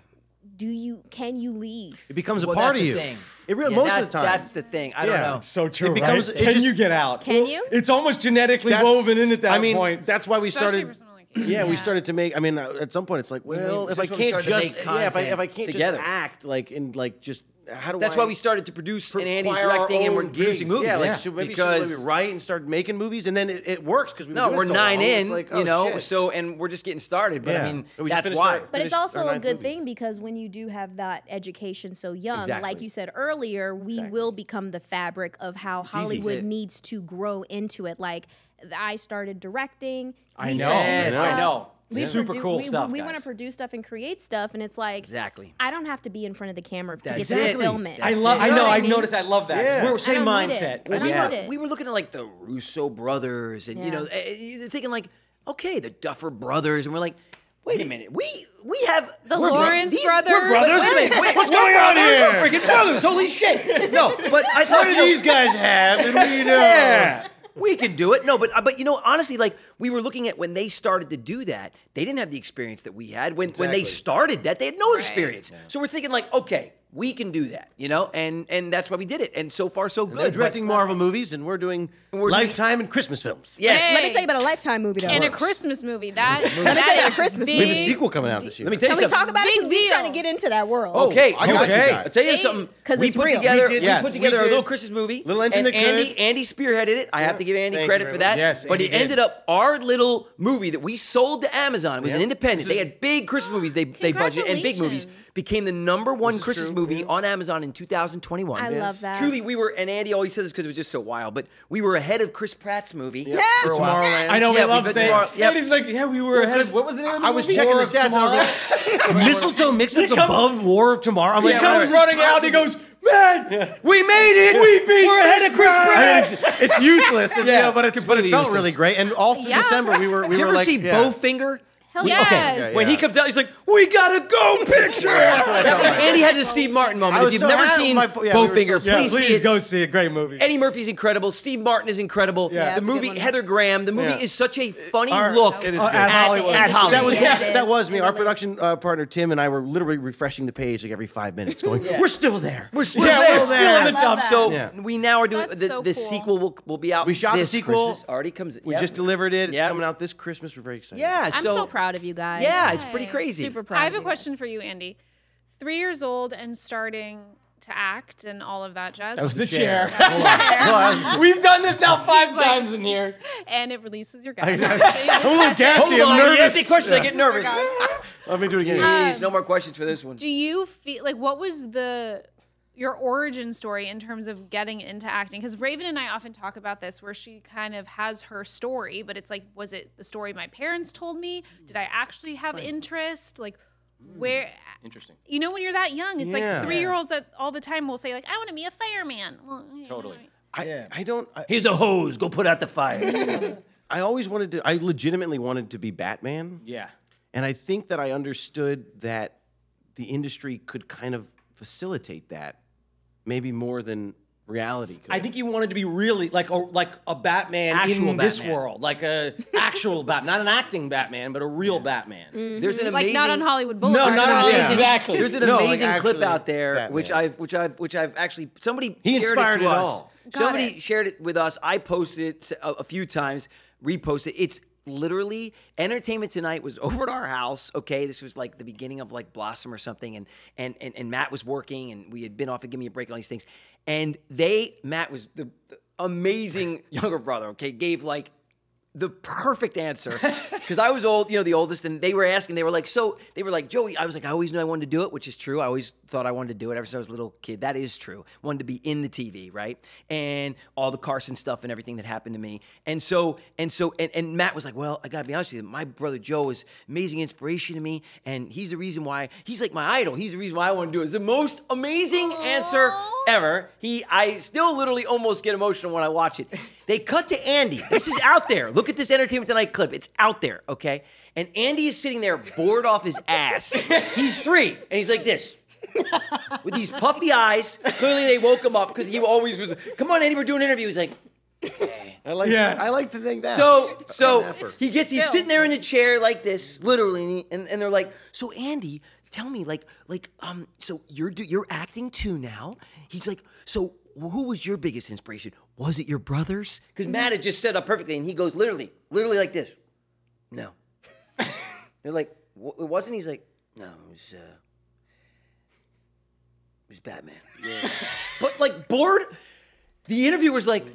do you can you leave? It becomes a Well, part that's of the you. thing. It really Yeah, most of the time. That's the thing. I don't know. It's so true. It becomes- right? it Can just- you get out? Can you? It's almost genetically woven in at that I mean, point. that's why we Especially started. For someone like you. Yeah, we started to make. I mean, uh, at some point, it's like, well, we- if I that's when we can't started to just, make yeah, if I, if I content can't together. just act like and like just how do I? That's I? why we started to produce and Andy's acquire our directing and we're own producing gigs? movies. Yeah, like should maybe because should we write and start making movies, and then it, it works because we no, we're nine in, It's like, you oh, know. shit. So and we're just getting started. But Yeah. I mean, we just that's finished why. our- But it's finished also a ninth good movie. thing because when you do have that education so young, like Exactly. you said earlier, we will become the fabric of how Hollywood needs to grow into it. Like I started directing. I know. Yes, I know. We Super cool we, stuff, We, want to produce stuff and create stuff, and it's like Exactly. I don't have to be in front of the camera to get That's to it. film it. I love. I know. what I I mean? noticed. I love that. Yeah. We're I same don't need mindset. it. I don't yeah. need it. We were looking at like the Russo brothers, and you know, eh, you're thinking like, okay, the Duffer brothers, and we're like, wait a minute, we we have The we're bro- Lawrence these- brothers. We're brothers. Wait a minute, wait, What's going on here? We're freaking brothers. Holy shit! No, but I thought What do these guys have and we don't? Yeah. We can do it. No, but uh, but you know, honestly, like we were looking at when they started to do that, they didn't have the experience that we had. When when they started that, they had no Right. experience. So we're thinking like, okay, we can do that, you know, and and that's why we did it. And so far, so good. They're But- directing Marvel movies, and we're doing- Lifetime and Christmas films. Yes. Hey. Let me tell you about a lifetime movie though. and a Christmas movie. That Let me tell you a Christmas movie. We have a sequel coming out this year. Let me tell you Can we talk about it? Big Because we're trying to get into that world. Okay, I got you okay. guys. I'll tell you Hey, something. 'cause we it's put real. together, We did- we yes, put we together a little Christmas movie. Little engine and that could. Andy, Andy spearheaded it. I have to give Andy Thank credit very for that. Yes, but Andy it did. ended up our little movie that we sold to Amazon. It was an independent. This They had big Christmas movies. They they budget and big movies. Became the number one Christmas true, movie yeah. on Amazon in 2021. I love that. Truly, we were, and Andy always says this because it was just so wild, but we were ahead of Chris Pratt's movie. Yep. for a while. Tomorrowland. I know Yeah, we love we've been saying. tomorrow- yep. And he's like, yeah, we were ahead of. What was the name of the movie. I was movie? checking War the of stats. And I was like, mistletoe mix-ups above War of Tomorrow. I'm like, he how comes running out. He goes, man, We made it. We beat We're ahead of Chris Pratt. Pratt. I mean, it's, it's useless, it's, Yeah, you know, but it's but it completely felt really great. And all through Yeah. December, we were we Did you were ever like, see yeah. Bowfinger? Hell We- yeah. Okay, Yeah, when he comes out, he's like, "We gotta go, picture." That's what I felt like. Andy had the Steve Martin moment. If you've so never happy seen my- yeah, we were Bowfinger, so- Yeah, please, please see it. go see it. Great movie. Eddie Murphy's incredible. Steve Martin is incredible. Yeah. the that's a good movie. Heather Graham. The movie Yeah. is such a funny Our- look it is Uh, at Hollywood. At Hollywood. That was Yeah, it that is. was me. It Our production uh, partner Tim and I were literally refreshing the page like every five minutes, going, "We're still there. We're still Yeah, there. we're still I in the top. So Yeah. we now are doing That's the, so the cool. sequel will, will be out. We shot the sequel. Christmas. Already comes. We yep. just delivered it. It's Yep. coming out this Christmas. We're very excited. Yeah, I'm so, proud of you guys. Yeah, it's pretty crazy. Super proud. I have of a you question for you, Andy. Three years old and starting to act and all of that jazz. that was the chair. Well, We've done this now five times in here. and it releases your guys. I'm a little gassy. Hold I'm nervous. ask me a question, I get nervous. Oh Let me do it again. Please, um, no more questions for this one. Do you feel like what was the your origin story in terms of getting into acting because Raven and I often talk about this where she kind of has her story, but it's like, was it the story my parents told me? Did I actually have interest? Like, hmm. where Interesting. you know when you're that young, it's Yeah. like three year olds all the time will say like, I want to be a fireman. Well, Totally. I, I don't. I, Here's a hose. Go put out the fire. I always wanted to. I legitimately wanted to be Batman. Yeah. And I think that I understood that the industry could kind of facilitate that, maybe more than reality could. I think he wanted to be really like a like a Batman Actual in this Batman. world, like a actual Batman, not an acting Batman, but a real Batman. Mm-hmm. There's an Like amazing not on Hollywood Boulevard. not on- but- yeah. exactly. There's an No, like amazing clip actually out there Batman. which I've which I've which I've actually somebody He shared inspired it to it us. all. Got somebody it. shared it with us. I posted it a, a few times, reposted. It's literally Entertainment Tonight was over at our house. Okay, this was like the beginning of like Blossom or something, and and and, and Matt was working, and we had been off and give me a break and all these things, and they Matt was the, the amazing younger brother. Okay, gave like the perfect answer because I was old, you know, the oldest, and they were asking, they were like, so they were like, Joey, I was like, I always knew I wanted to do it, which is true. I always thought I wanted to do it ever since I was a little kid. That is true. Wanted to be in the TV, right? And all the Carson stuff and everything that happened to me. And so, and so, and, and Matt was like, well, I gotta be honest with you, my brother Joe is amazing inspiration to me, and he's the reason why he's like my idol. He's the reason why I want to do it. It's the most amazing answer ever. He, I still literally almost get emotional when I watch it. They cut to Andy. This is out there. Look at this Entertainment Tonight clip. It's out there, okay? And Andy is sitting there bored off his ass. He's three, and he's like this. With these puffy eyes. Clearly they woke him up because he always was, come on, Andy, we're doing an interview. He's like, I like. Yeah. I like to think that. so, so he gets, he's sitting there in the chair like this, literally, and, he, and, and they're like, so Andy, tell me, like, like, um, so you're do, you're acting too now. He's like, so who was your biggest inspiration? Was it your brothers? Because Matt had just set up perfectly, and he goes literally, literally like this. No. they're like, it wasn't. He's like, no, it was, uh, it was Batman. but like bored. The interviewer's like,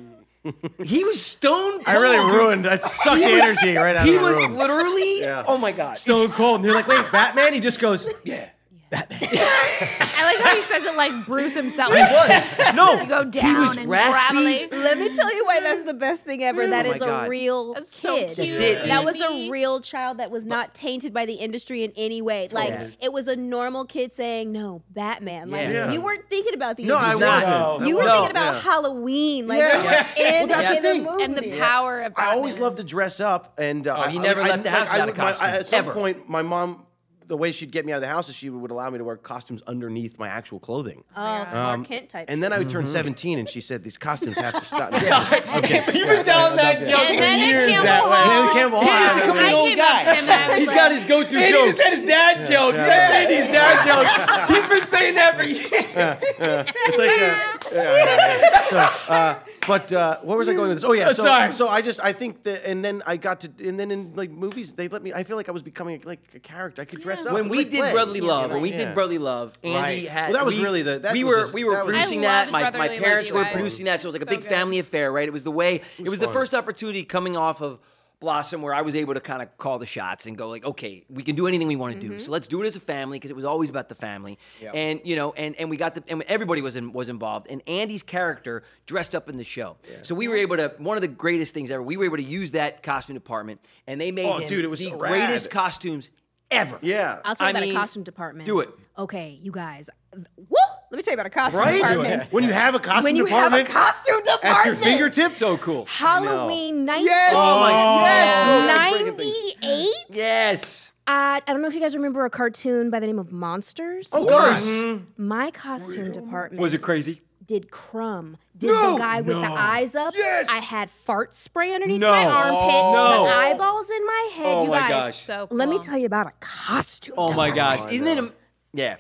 he was stone. I really ruined. I sucked the energy right out He of the was room. literally. Oh my god. Stone Cold, and they're like, wait, Batman? He just goes, yeah. I like how he says it like Bruce himself. no, You go he down was and raspy. gravelly. Let me tell you why that's the best thing ever. That Oh is a God. real That's so kid. cute. That's it. That was a real child that was not tainted by the industry in any way. Like Totally. it was a normal kid saying, "No, Batman." Like Yeah. you weren't thinking about the No, I industry. not. wasn't. You were No. thinking about Yeah. Halloween, like Yeah. you're in, Well, in the the thing. movie. and the power of Batman. I always loved to dress up, and uh, Oh, he never I- left the house I without a would- my- costume, at some ever. point, my mom, the way she'd get me out of the house is she would allow me to wear costumes underneath my actual clothing. Oh, Clark Kent type. And then I would Mm-hmm. turn 17, and she said these costumes have to stop. You've been telling that joke And for then at years Campbell that way. Hall- Andy Campbell He's Hall. becoming an I old came up guy. to him and I was He's like, got his go-to Andy jokes. said his dad joke. That's Andy's dad joke. He's been saying that for years. It's like, uh, yeah, yeah, yeah. So, uh, but uh, where was I going with this? Oh yeah, Uh, so, sorry. so I just I think that, and then I got to, and then in like movies they let me. I feel like I was becoming like a character. I could dress up. when It we like did play. Brotherly Love, when we Yeah. did Brotherly Love, Andy Right. had. Well, that was we- really the- that we was were his- we were that was- producing I that. loved My, my Brotherly Love, parents you were guys. producing that, so it was like a So big good. family affair, right? It was the way. It was, the fun. first opportunity coming off of. Blossom, where I was able to kind of call the shots and go like, okay, we can do anything we want to Mm-hmm. do. So let's do it as a family because it was always about the family. And you know, and and we got the and everybody was in, was involved. And Andy's character dressed up in the show. So we were able to one of the greatest things ever. We were able to use that costume department, and they made Oh, him dude, it was the so greatest costumes ever. Yeah. I'll tell you I about mean, a costume department. do it. Okay, you guys. Woo! Let me tell you about a costume Right? department. When you have a costume When you have a department costume department at your fingertips, So cool. Halloween night. yes. Oh my yes. Ninety-eight. Yes. Uh, I don't know if you guys remember a cartoon by the name of Monsters. of course. My costume department Was it crazy? did Krumm. Did No. the guy with the eyes up. Yes. I had fart spray underneath No. my armpit. No. The eyeballs in my head. Oh you my guys. gosh. So Let me tell you about a costume. Oh my gosh. Isn't it? am- Yeah.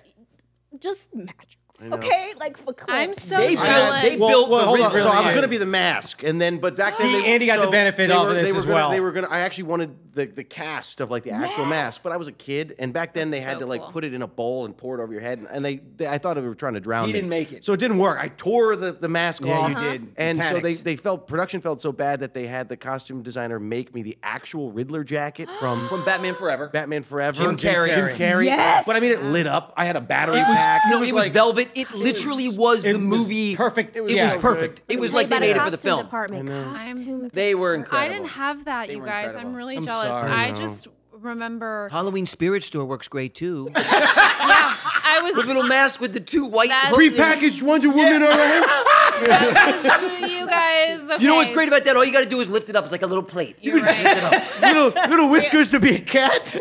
Just magical. Okay, like for clips. I'm so They built- jealous. they Well, built well, the hold on. really So I was is. going to be the mask, and then but back then He- they, Andy got the benefit they off were, of this they were as gonna, well. They were going. to I actually wanted the, the cast of like the actual Yes. mask, but I was a kid, and back then they had so to like cool. put it in a bowl and pour it over your head, and, and they, they I thought they were trying to drown He me. didn't make it. so it didn't work. I tore the, the mask Yeah, off. you did. You and so they panicked. they felt production felt so bad that they had the costume designer make me the actual Riddler jacket from. From Batman Forever. Batman Forever, Jim Carrey. Jim Carrey. Yes. but I mean, it lit up. I had a battery It was pack. no, it was, like- velvet it. It literally was, it the was movie. perfect. It was It so was perfect. It was like they made it for the film. Department. I'm Costume They were incredible. I didn't have that, you guys. incredible. I'm really I'm jealous. sorry. I No. just remember. Halloween Spirit Store works great too. Yeah, I was. the little mask with the two white. That's- hooks. Prepackaged Wonder Woman, all right? that was you guys. You know what's great about that? All you got to do is lift it up. It's like a little plate. You're right. little little whiskers to be a cat.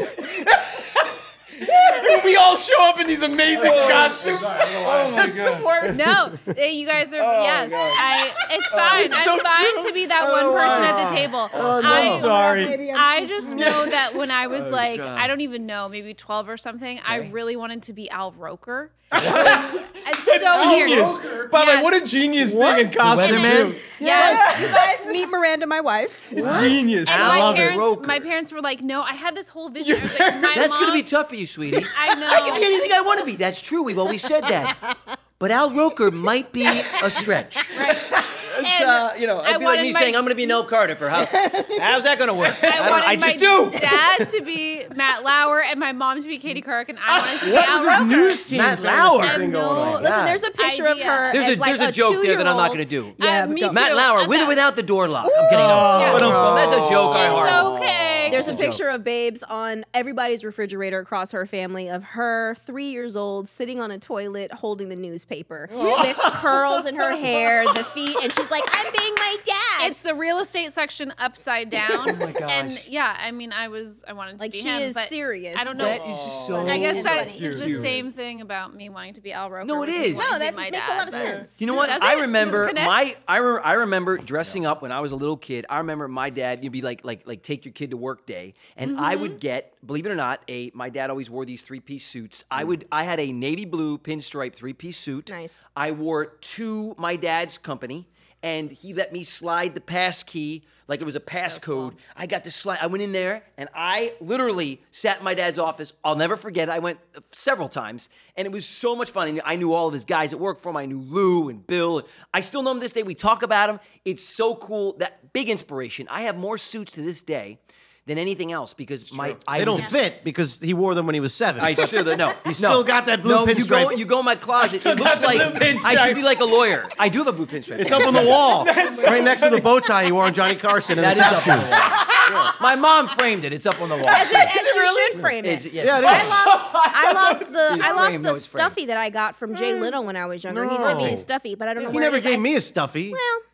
We all show up in these amazing costumes. Oh my god. No, eh, you guys are. yes, God. I. It's fine. it's I'm so fine true. to be that one person at the table. I, sorry. I just know that when I was like, God. I don't even know, maybe 12 or something, I really wanted to be Al Roker. It's so Genius. weird. By the way, what a genius thing in costume Weatherman? Yes. you guys meet Miranda, my wife. Genius. And I my love it. parents, Roker. my parents were like, no, I had this whole vision. I was like, my That's mom, gonna be tough for you, sweetie. I know. I can be anything I want to be. That's true. We've always said that. But Al Roker might be a stretch. Right. It's, And uh, you know, I it'd be like me my- saying I'm going to be Nell Carter for how, how's that going to work? I don't- wanted I my just do. dad to be Matt Lauer and my mom to be Katie Couric, and I want to be What Al is this Roker. news team Matt Lauer. thing And going no- on? listen, Listen, God. there's a picture of Idea. her. There's a as like there's a, joke there that I'm not going to two-year-old. do. Yeah, Uh, me too. Matt Lauer, with or without the door lock. I'm getting No, Yeah. But, um, well, that's a joke. I It's okay. There's a picture of Babes on everybody's refrigerator across her family of her, three years old, sitting on a toilet holding the newspaper oh. with curls in her hair, the feet, and she's like, I'm being my dad. It's the real estate section upside oh down. oh my gosh. And yeah, I mean, I was I wanted to like be she him, is but serious. I don't know. That is so. I guess It's that funny. is the Cute. same thing about me wanting to be Al Roker. No, it is. was No, that my makes a lot of sense. You know what? Does I it? Does it remember my I, re- I remember dressing up when I was a little kid. I remember my dad. You'd be like like like take your kid to work day, and I Mm-hmm. would get believe it or not a my dad always wore these three piece suits. Mm. I would I had a navy blue pinstripe three piece suit. Nice. I wore it to my dad's company. And he let me slide the pass key like it was a passcode. I got to slide. I went in there and I literally sat in my dad's office. I'll never forget. it. I went uh, several times, and it was so much fun. And I knew all of his guys at work for him. I knew Lou and Bill. I still know him this day. We talk about him. It's so cool. That big inspiration. I have more suits to this day than anything else because my I They don't a- fit because he wore them when he was seven. I still no. He's still got that blue no, You go, you go in my closet. still It looks got the like blue I should be like a lawyer. I do have a blue pinstripe. it's up on the wall, right next to the bow tie he wore on Johnny Carson and That the is tap up on the shoes. wall. My mom framed it. It's up on the wall. As, it, as she should frame It's- it. yeah. Yeah, it I lost, oh, I lost the, I lost framed, no, the it's framed. stuffy that I got from Jay mm. Little when I was younger. He sent me No. his stuffy, but I don't know He where never it is. gave I- me a stuffy. Well, He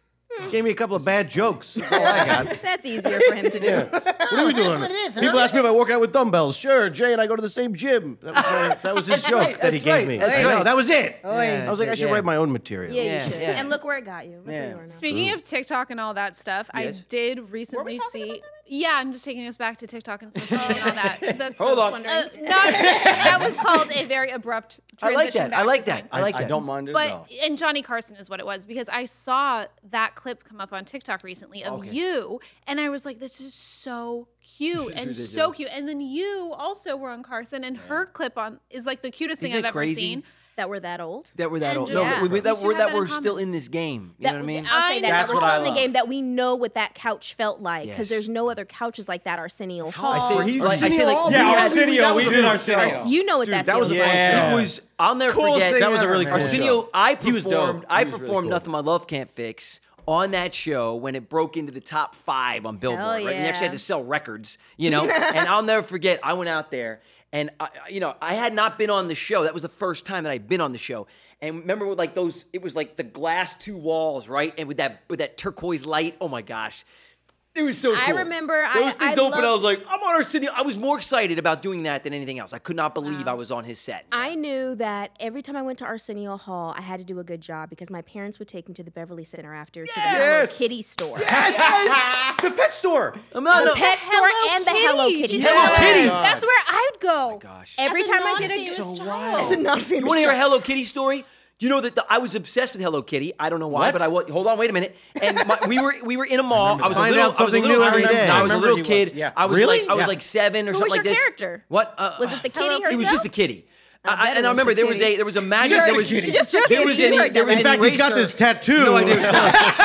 gave me a couple of bad jokes. That's all I got. that's easier for him to do. What are we doing? People ask me if I work out with dumbbells. Sure, Jay and I go to the same gym. That was, my- that was his joke that he gave right, me. that's I know, right. that was it. Oh, yeah, I was like, I should yeah. write my own material. Yeah, Yeah, you should. yeah. And look where it got you. Look Yeah. where you are now. Speaking of TikTok and all that stuff, Yes. I did recently talking see. About Yeah, I'm just taking us back to TikTok and social media and all that. That's Hold on. Uh, no, that was called a very abrupt transition. I transition. like that. back I to like that. something. I like I don't mind it. But no. and Johnny Carson is what it was because I saw that clip come up on TikTok recently of Okay. you, and I was like, "This is so cute and so cute." And then you also were on Carson, and her clip on is like the cutest thing Isn't I've it ever crazy? seen. That we're that old. That we're that And old. just- No, Yeah. we, we, that We should that that in still in this game. You That, know what I mean? I'll say I that, that we're still in the game that we know what that couch felt like because Yes. there's no other couches like that. Arsenio Hall. I say, He's like, I say like Arsenio we Yeah, Hall. had- Arsenio, that we was did a- Arsenio. you know what that, that was feels a like. Yeah. It was. I'll never Coolest forget. That was a really cool Arsenio, show. I He was dope. performed. I He was really performed "Nothing My Love Can't Fix" on that show when it broke into the top five on Billboard. Hell Right, and you actually had to sell records, you know. and I'll never forget. I went out there, and I, you know, I had not been on the show. That was the first time that I'd been on the show. And remember, with like those, it was like the glass two walls, right? And with that with that turquoise light. Oh my gosh. It was so cool. I remember I- those things I opened. I was like, I'm on Arsenio. I was more excited about doing that than anything else. I could not believe um, I was on his set. I knew that every time I went to Arsenio Hall, I had to do a good job because my parents would take me to the Beverly Center after to the Hello Kitty store. Yes! the pet store. I'm not, The no- pet store and the Hello Kitty. She store. said, Hello Kitty. That's where I'd go. Oh my gosh. Every As time I did a non-famous so child. As a non-famous You want to hear a. Hello Kitty story? You know that the, I was obsessed with Hello Kitty. I don't know why, What? but I was. Hold on, wait a minute. And my, we were we were in a mall. I, was a Find little, out something I was a little, new every I. I was a I little kid. was, yeah. I was Really? like I was Yeah. like seven or Who something was like your this. character? What uh, Was it the kitty Hello- It was just the kitty. I, bet and I remember there was a there was a magnet. Just There was. Just- just there a was kitty an, right there there. was In an fact, he's got this tattoo. No, I do.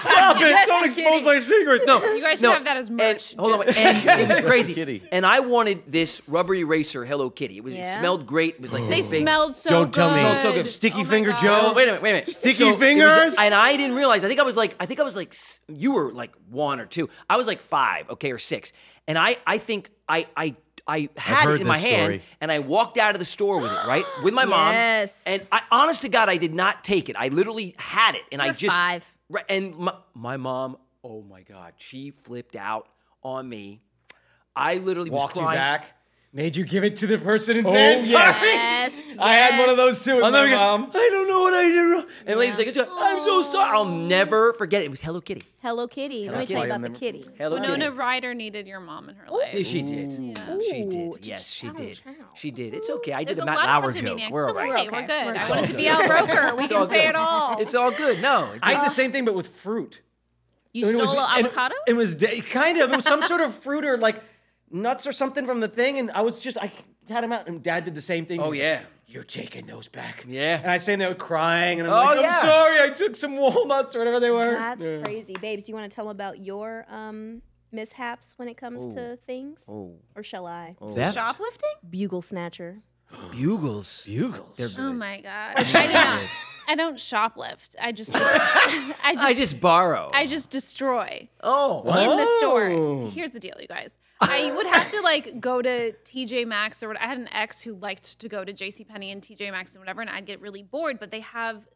Stop it! Don't a expose my secret. No, You guys should no. have that as merch. And, hold on, Just- and it was crazy. Kitty. And I wanted this rubber eraser Hello Kitty. It was it smelled great. It was like they big. smelled so good. Don't good. tell me. Smelled oh, so good. Sticky Oh finger God. Joe. Oh, wait a minute, wait a minute. Sticky it was- fingers? and I didn't realize. I think I was like, I think I was like, you were like one or two. I was like five, okay, or six. And I, I think I, I, I had heard it in my this hand, story. and I walked out of the store with it, right, with my mom. Yes. And I, honest to God, I did not take it. I literally had it, and I You're just five. Right, and my, my mom, oh my God, she flipped out on me. I literally Walked was you crying. back, made you give it to the person and Oh, say yes. sorry. Yes, I had one of those too with I'll my never get- mom. I don't know what I did wrong. And the lady's like, I'm so sorry. I'll never forget it. It was Hello Kitty. Hello Kitty. Let me Kitty. tell you about the kitty. Hello Winona Kitty. Ryder needed your mom in her life. She did. She Ooh, did. Yes, she did. She did. It's okay. I did There's the a Matt lot Lauer of joke. kleptomaniacs. We're all It's right. okay. okay. We're good. We're I all wanted to good. be Al Roker. We It's can say good. it all. It's all good. No, I had the same thing, but with fruit. You it stole was- an avocado? It was kind of. It was some sort of fruit or like nuts or something from the thing, and I was just I had him out, and Dad did the same thing. He Oh, was yeah. like, you're taking those back. Yeah. And I sitting there crying, and I'm Oh, like, I'm yeah. sorry, I took some walnuts or whatever they were. That's Yeah. crazy. Babes, do you want to tell them about your um, mishaps when it comes to things? Oh. Or shall I? Theft? Shoplifting? Bugle snatcher. Bugles. Bugles. Oh my god. I don't, I don't shoplift. I just I just I just borrow. I just destroy oh. in the Oh. store. Here's the deal, you guys. I would have to like go to TJ Maxx or what. I had an ex who liked to go to JC Penney and TJ Maxx and whatever, and I'd get really bored. But they have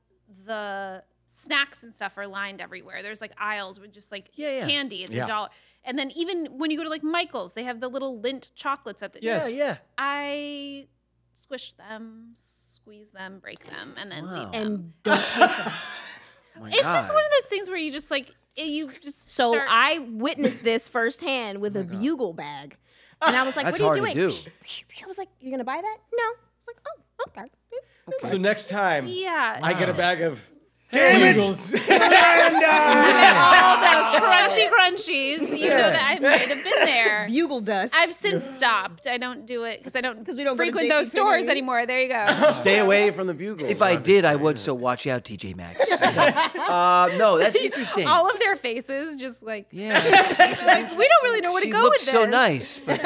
the snacks and stuff are lined everywhere. There's like aisles with just like Yeah, yeah. candy. It's Yeah. a dollar. And then even when you go to like Michael's, they have the little Lindt chocolates at the Yeah, yeah. I squish them, squeeze them, break them, and then leave them. And don't take them. Oh my it's just one of those things where you just like it- you just So start- I witnessed this firsthand with oh a bugle bag. And I was like, That's what are you doing? do. I was like, you're going to buy that? No. I was like, oh, okay. So next time, yeah. I get a bag of Damn Bugles. all the crunchy crunchies. You know that I might have been there. Bugle dust. I've since stopped. I don't do it because I don't because we don't go to frequent those JCPenney. stores anymore. There you go. Stay away from the bugle. If I did, I would. So watch out, TJ Maxx. uh, no, that's interesting. All of their faces just like yeah. like, we don't really know where to she go looks with this. so nice, but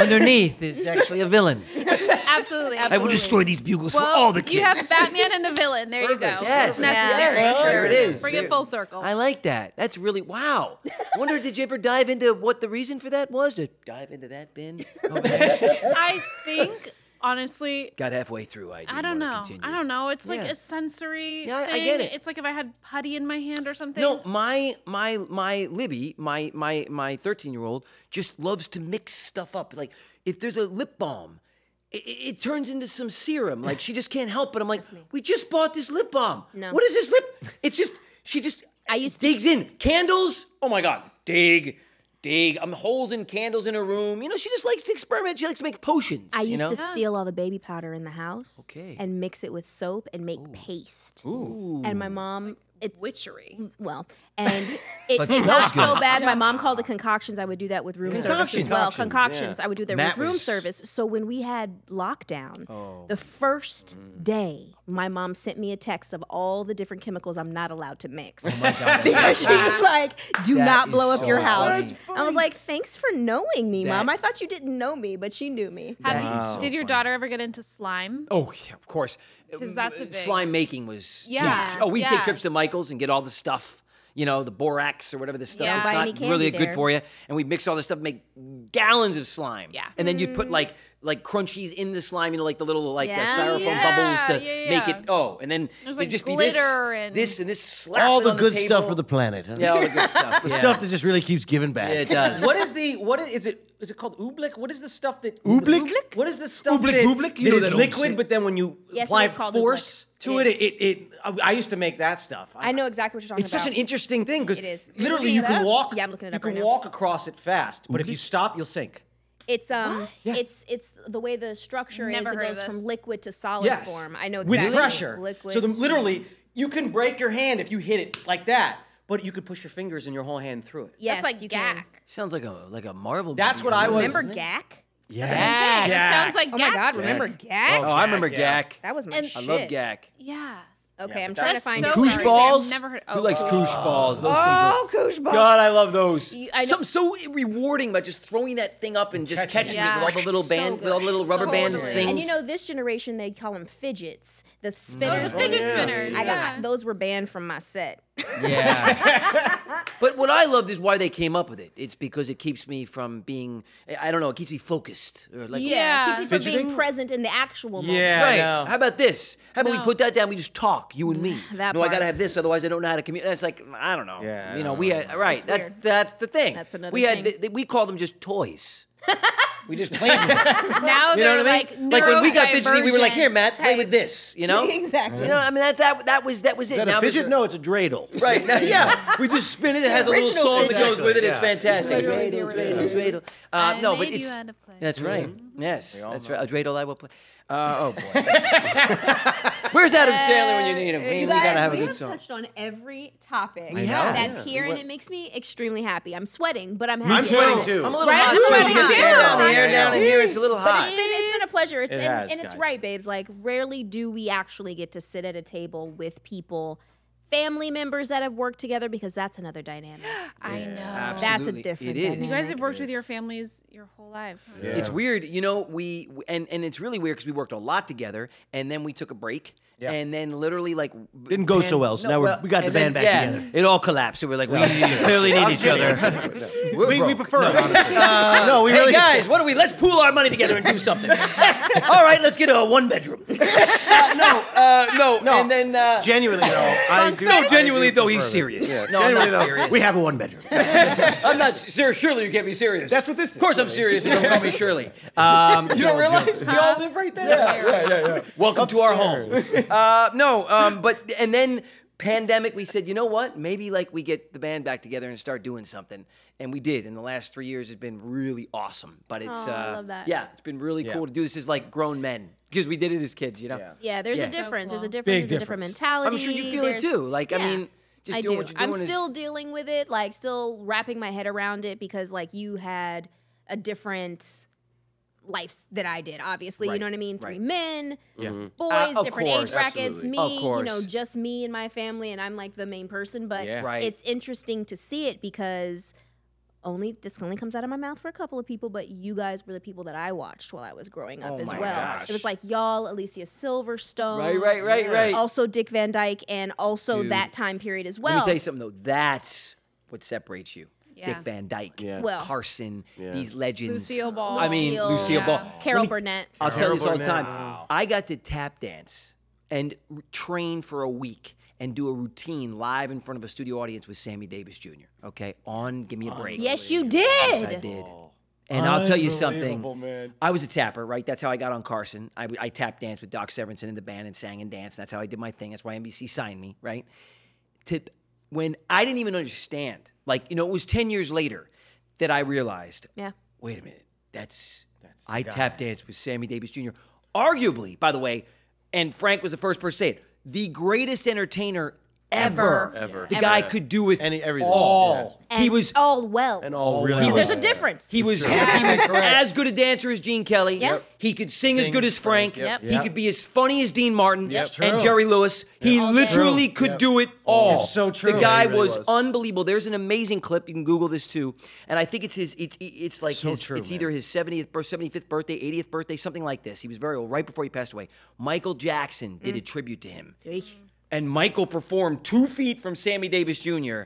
underneath is actually a villain. Absolutely, absolutely. I will destroy these bugles for all the kids. you have Batman and a villain. There you go. Yes. It's necessary. Yes. There it is. Bring There- it full circle. I like that. That's really wow. I wonder did you ever dive into what the reason for that was? To dive into that bin? Okay. I think honestly, Got halfway through. I, I don't know. I don't know. It's like Yeah. a sensory Yeah, I- I thing. get it. It's like if I had putty in my hand or something. No, my my my Libby, my my my 13 year old, just loves to mix stuff up. Like if there's a lip balm, it, it, turns into some serum. Like she just can't help it. I'm like, we just bought this lip balm. No. What is this lip? It's just she just I used to digs in candles. Oh my god, dig. Dig, I'm um, holes in candles in her room. You know, she just likes to experiment. She likes to make potions. I used know? to steal all the baby powder in the house Okay. and mix it with soap and make paste. Ooh. And my mom, it witchery. well, and it But not smells so good. bad. My mom called it concoctions. I would do that with room service as Concoctions. well. Concoctions, Concoctions. yeah. I would do that Matt with room was- service. So when we had lockdown, Oh. the first Mm. day, my mom sent me a text of all the different chemicals I'm not allowed to mix. Oh my God, because she was like, "Do That not is blow up so your funny. house." I was like, "Thanks for knowing me, mom. I thought you didn't know me, but she knew me." Have you, is so did your funny. daughter ever get into slime? Oh, yeah, of course. 'Cause that's a big- slime making was Yeah, huge. Oh, we yeah. take trips to Michael's and get all the stuff. You know, the borax or whatever the stuff Yeah. Buy not candy really good there. for you. And we mix all this stuff, make gallons of slime. Yeah. And then you'd put mm. like like crunchies in the slime, you know, like the little like Yeah. uh, styrofoam Yeah, bubbles to yeah, make it. Oh, and then There's, like, just be this, and- this and this slap all the on good table. stuff for the planet. huh? yeah, all the good stuff. The yeah. stuff that just really keeps giving back. Yeah, it does. What is the what is, is it? Is it called oobleck? What is the stuff that Oobleck? Oobleck? What is the stuff Oobleck, that, oobleck? You that know is that liquid, shit. but then when you Yes, apply is called force oobleck. to It it, is. it, it, I, I used to make that stuff. I know exactly what you're talking It's about. It's such an interesting thing because It is. literally you can walk. Yeah, I'm looking it You can walk across it fast, but if you stop, you'll sink. It's um, Yeah. it's it's the way the structure Never is. It goes from liquid to solid Yes. form. I know exactly. with pressure. Liquid. So the, literally, you can break your hand if you hit it like that, but you could push your fingers and your whole hand through it. Yes, That's like you can. Gak. Sounds like a like a Marvel. That's what I was- Remember doesn't it? Gak? Yes. Gak. It Gak. sounds like Oh my Gak God! to me. Remember Gak? Oh, I remember yeah. Gak. That was my And- I love Gak. Yeah. Okay, I'm trying to find so it. Koosh balls? I've never heard. Who oh, likes oh. koosh balls? Those Oh, koosh balls. God, I love those. You- I know- Something so rewarding about just throwing that thing up and just Catching catching it. it with all the Yeah. little So with all the little good. rubber band Totally. things. And you know, this generation they call them fidgets, the Oh, spinners. the fidget yeah. spinners. I got yeah. those were banned from my set. Yeah. but what I loved is why they came up with it. It's because it keeps me from being, I don't know, it keeps me focused. Or like, Yeah. it keeps me from being present in the actual moment. Yeah. Right. know. How about this? How about we put that down? We just talk, you and me. That no, I gotta have this, otherwise I don't know how to communicate. It's like I don't know. Yeah, You know, we had right. That's weird. that's the thing. That's another We had thing. th- th- we call them just toys. we just played with them. Now You know they're what I mean? Like when we got fidgety, we were like, "Here, Matt, play type. with this." You know? Exactly. You know, I mean that that that was that was it. Is that Now a there's fidget? No, it's a dreidel. Right now, yeah, we just spin it. It has a little original song that goes with it. It's fantastic. Literally Dreidel, dreidel, dreidel. Uh, no, but it's you out of clay. that's right. Yes, that's right. A dreidel I will play. Uh, oh boy, where's Adam Sandler when you need him? We, You we gotta guys, have a we good have song. touched on every topic We have. that's Yeah. here, and it makes me extremely happy. I'm sweating, but I'm happy. I'm sweating too. I'm a little Right? hot. I'm sweating You too. down the air down here. It's a little But hot. it's been it's been a pleasure. It's, It and, has, and it's guys. right, babes. Like rarely do we actually get to sit at a table with people, family members that have worked together because that's another dynamic. I know. That's a different It is. dynamic. You guys have worked with your families your whole lives. Huh? Yeah. It's weird, you know. We and and it's really weird because we worked a lot together, and then we took a break, Yeah. and then literally like Didn't go so well, so now we're- we got the and then, band back yeah, together. It all collapsed. So we're like, we clearly need each other. We're We, we broke. prefer it, honestly. no, we Hey really guys, what do we? Let's pool our money together and do something. all right, let's get a one bedroom. Uh, no, uh, no, No. and then uh, Genuinely though, I do. no, genuinely do though, he's serious. Yeah, No, I'm not though, serious. We have a one bedroom. I'm not serious. Surely you can't be serious. That's what this is. Of course I'm serious. and don't call me Shirley. Um, You don't realize we all live right there. Yeah, yeah, yeah. yeah. Welcome to our home. Upstairs. Uh, no, um, but and then pandemic, we said, you know what? Maybe like we get the band back together and start doing something, and we did. In the last three years, it's been really awesome. But it's Oh, I uh, love that. yeah, it's been really Yeah. cool to do this as like grown men because we did it as kids, you know. Yeah. Yeah, there's Yeah. a So difference. There's a cool. difference. Big there's a different mentality. I'm sure you feel it too. Like I mean, just I do. I'm doing is- still dealing with it, like still wrapping my head around it because like you had a different life that I did. Obviously, you know what I mean. Three right. men, Yeah. boys, Uh, different course, age brackets. absolutely. Me, you know, just me and my family, and I'm like the main person. But Yeah. Right. it's interesting to see it because. Only this only comes out of my mouth for a couple of people, but you guys were the people that I watched while I was growing up Oh as my well. gosh. It was like y'all, Alicia Silverstone, Right, right, right, right. also Dick Van Dyke, and also Dude. that time period as well. Let well. me tell you something though. That's what separates you. Yeah. Dick Van Dyke, Yeah. Well- Carson, Yeah. these legends. Lucille Ball. I mean, Lucille Yeah. Ball. Carol me- Burnett. I'll tell you this all the time. now. I got to tap dance and r- train for a week and do a routine live in front of a studio audience with Sammy Davis Jr. Okay, on Give Me a Break. Yes, you did. Yes, did. I did. And I'll tell you something. Man. I was a tapper, right? That's how I got on Carson. I, I tap danced with Doc Severinsen in the band and sang and danced. That's how I did my thing. That's why NBC signed me, right? To when I didn't even understand, like you know, it was ten years later that I realized. Yeah. Wait a minute, that's That's I tap danced with Sammy Davis Jr. Arguably, by the way, and Frank was the first person to say it, the greatest entertainer ever. Ever. Ever. The Ever. guy could do it Any- everything. all. And He was all well. And all really. He Because was- there's a difference. he was, he was as good a dancer as Gene Kelly. Yep. He could sing, as good as Frank. Frank, yep. He Yep. could be as funny as Dean Martin Yep. and Jerry Lewis. He All literally True. could Yep. do it all. It's so true. The guy really was, was. unbelievable. There's an amazing clip. You can Google this too. And I think it's his. It's it's like So his, true, it's man. either his 70th birth, 75th birthday, 80th birthday, something like this. He was very old, right before he passed away. Michael Jackson did mm. a tribute to him Eesh. And Michael performed two feet from Sammy Davis Jr.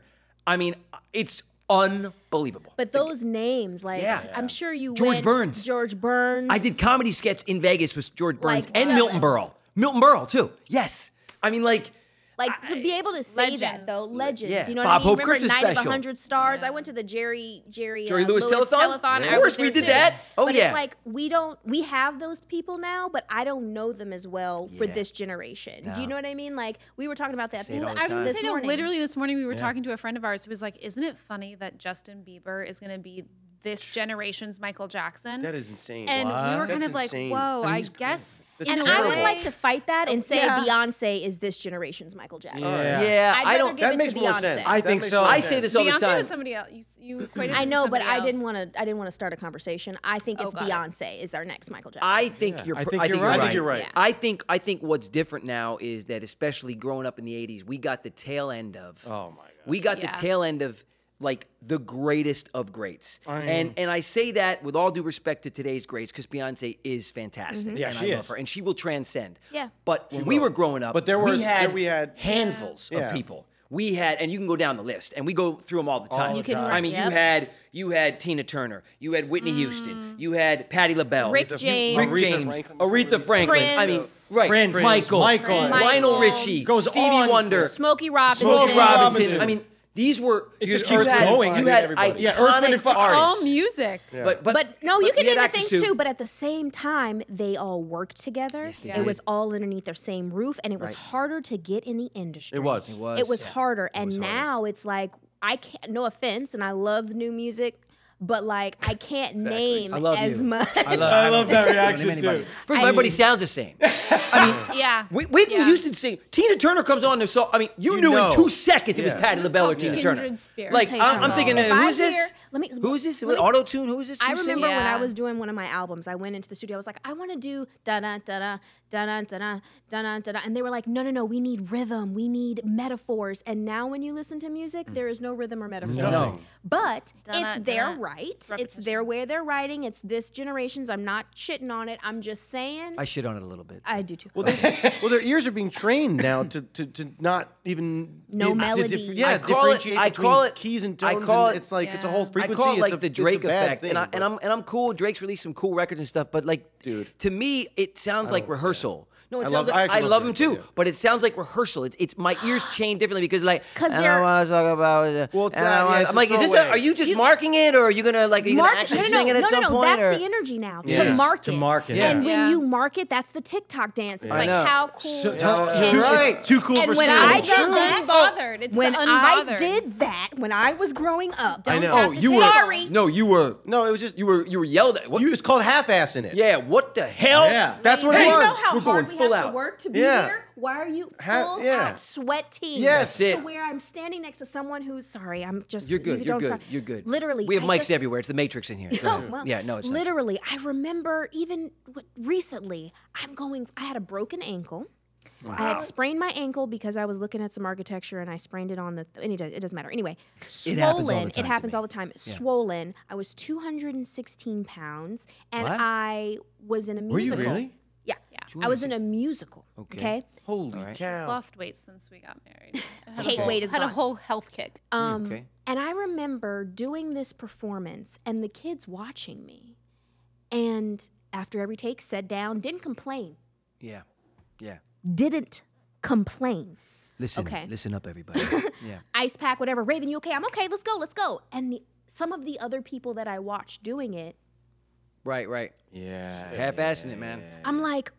I mean, it's unbelievable. But those names, like Yeah. I'm sure you George went- Burns. George Burns. I did comedy sketch in Vegas with George Burns Like, and Milton jealous. Berle. Milton Berle too. Yes. I mean, like, like to be able to say that though, legends. Yeah. You know Bob what I mean? Hope Remember Christmas Night of special. a Hundred Stars? I went to the Jerry Jerry Jerry uh, Lewis telethon? telethon. Yeah. I Of course we did too. that. Oh, but yeah. it's like we don't we have those people now, but I don't know them as well for this generation. Do you know what I mean? Like we were talking about that. Say it all the I time. was this no, morning. literally this morning we were talking to a friend of ours who was like, "Isn't it funny that Justin Bieber is going to be this generation's Michael Jackson. That is insane. and we were kind That's of like, insane. whoa, And I guess. That's in And a I would like to fight that and say Yeah. Beyonce is this generation's Michael Jackson. Yeah. Yeah, I'd I rather don't. give that it makes to more Beyonce. sense. I think so. I say this all the Beyonce time. was somebody else. You, you equated I know, but somebody I didn't want to. I didn't want to start a conversation. I think Oh, it's got it. Beyonce is our next Michael Jackson. I think you're. I pr- think you're right. I think you're right. Yeah. I think I think what's different now is that especially growing up in the '80s, we got the tail end of. Oh my god. We got Yeah. the tail end of like the greatest of greats. and and I say that with all due respect to today's greats because Beyonce is fantastic. Mm-hmm. Yeah, and she I love is. her and she will transcend. Yeah. But when we were growing up, But there was, we had, there we had- handfuls Yeah. of people. We had, and you can go down the list, and we go through them all the time. the You can I time. mean, you had you had Tina Turner, you had Whitney mm. Houston, you had Patti LaBelle, Rick James. Rick Aretha James, Franklin. Aretha Franklin. I mean, Prince. right, Prince. Michael, Michael. Lionel Richie, Goes Stevie on. Wonder, Smokey Robinson. Smokey Robinson. Robinson. I mean, these were It just keeps had, going. You had Everybody. Yeah, Earth, Wind, and iconic Fire. artists. all music. But, but But no, you but can we name the things too. But at the same time, they all worked together. Yes, they it did. was all underneath their same roof, and it was harder to get in the industry. It was. It was. It was yeah. harder, and now it's like I can't. No offense, and I love the new music, but like I can't name I love as you. much. I love, I love that reaction too. First of all, everybody sounds the same. I mean, Yeah. Wh- Whitney Yeah. Houston sing. Tina Turner comes on there, so I mean, you, You knew know. in two seconds it was Yeah. Patti It's LaBelle or Tina Turner. Spirits. Like I'm, I'm thinking, something. If who I is this? Hear- let me- who is this? let Auto tune? Who is this? I remember singing? when I was doing one of my albums, I went into the studio. I was like, I want to do da da da da da da da da da da da, and they were like, No, no, no, we need rhythm, we need metaphors. And now, when you listen to music, mm. there is no rhythm or metaphors. No. But Da-da, it's their da-da. right. It's, repetition. their way they're writing. It's this generation's. I'm not shitting on it. I'm just saying. I shit on it a little bit. I do too. Well, they, well, their ears are being trained now to, to, to not even No to melody. dif- yeah, I call it- differentiate I between call it- keys and tones. I tones. call and it- it's like it's a Yeah. Whole I call it it's like a, the Drake effect, thing, and I, and I'm and I'm cool. Drake's released some cool records and stuff, but like, Dude. to me, it sounds like rehearsal. No, it I sounds love- like I I, love love him Drake, too, yeah. but it sounds like rehearsal. It's, it's my ears chain differently because like 'Cause and I they're- want to talk about. it, Well, it's I that, yeah, wanna- it's I'm like, is this? A, are you just You- marking it, or are you gonna like? Are you Mark- gonna actually no, no, sing no, it at no, some no, no. point? That's or? the energy now. Yeah. To market. To market. And Yeah. when you market, that's the TikTok dance. It's like how cool. So- is tell- it? You're right. Too cool And when. I It's did the that, oh. unbothered. It's when I did that, when I was growing up, I know. Oh, you were. Sorry. No, you were. no, it was just You were. You were yelled at. What? You, it's called half-ass in it. yeah. What the hell? Yeah. that's what Do it you was. know how We're going we full have out. to work to be Yeah. there? Why are you Ha- full yeah. out sweating? Yes. To it. where I'm standing next to someone who's sorry. I'm just. You're good. You You're don't good. start- You're good. Literally, we have I mics just- everywhere. It's the Matrix in here. Go Oh, well, yeah. No, it's not. literally. I remember even recently. I'm going. I had a broken ankle. Wow. I had sprained my ankle because I was looking at some architecture and I sprained it on the. Th- it, does, it doesn't matter. Anyway, swollen. It happens all the time happens all the time. Swollen. I was 216 pounds, and What? I was in a musical. Were you really? Yeah. I was in a musical. Okay. Okay. Holy right. cow! lost weight since we got married. Had a Kate whole- weight is had a gone. whole health kick. Um, Okay. And I remember doing this performance and the kids watching me. And after every take, sat down, didn't complain. Yeah. Yeah. Didn't complain. Listen. Okay. Listen up, everybody. yeah. Ice pack, whatever. Raven, you okay? I'm okay. Let's go. Let's go. And the, some of the other people that I watched doing it, Right. Right. Yeah. Half-assing it, man. I'm like,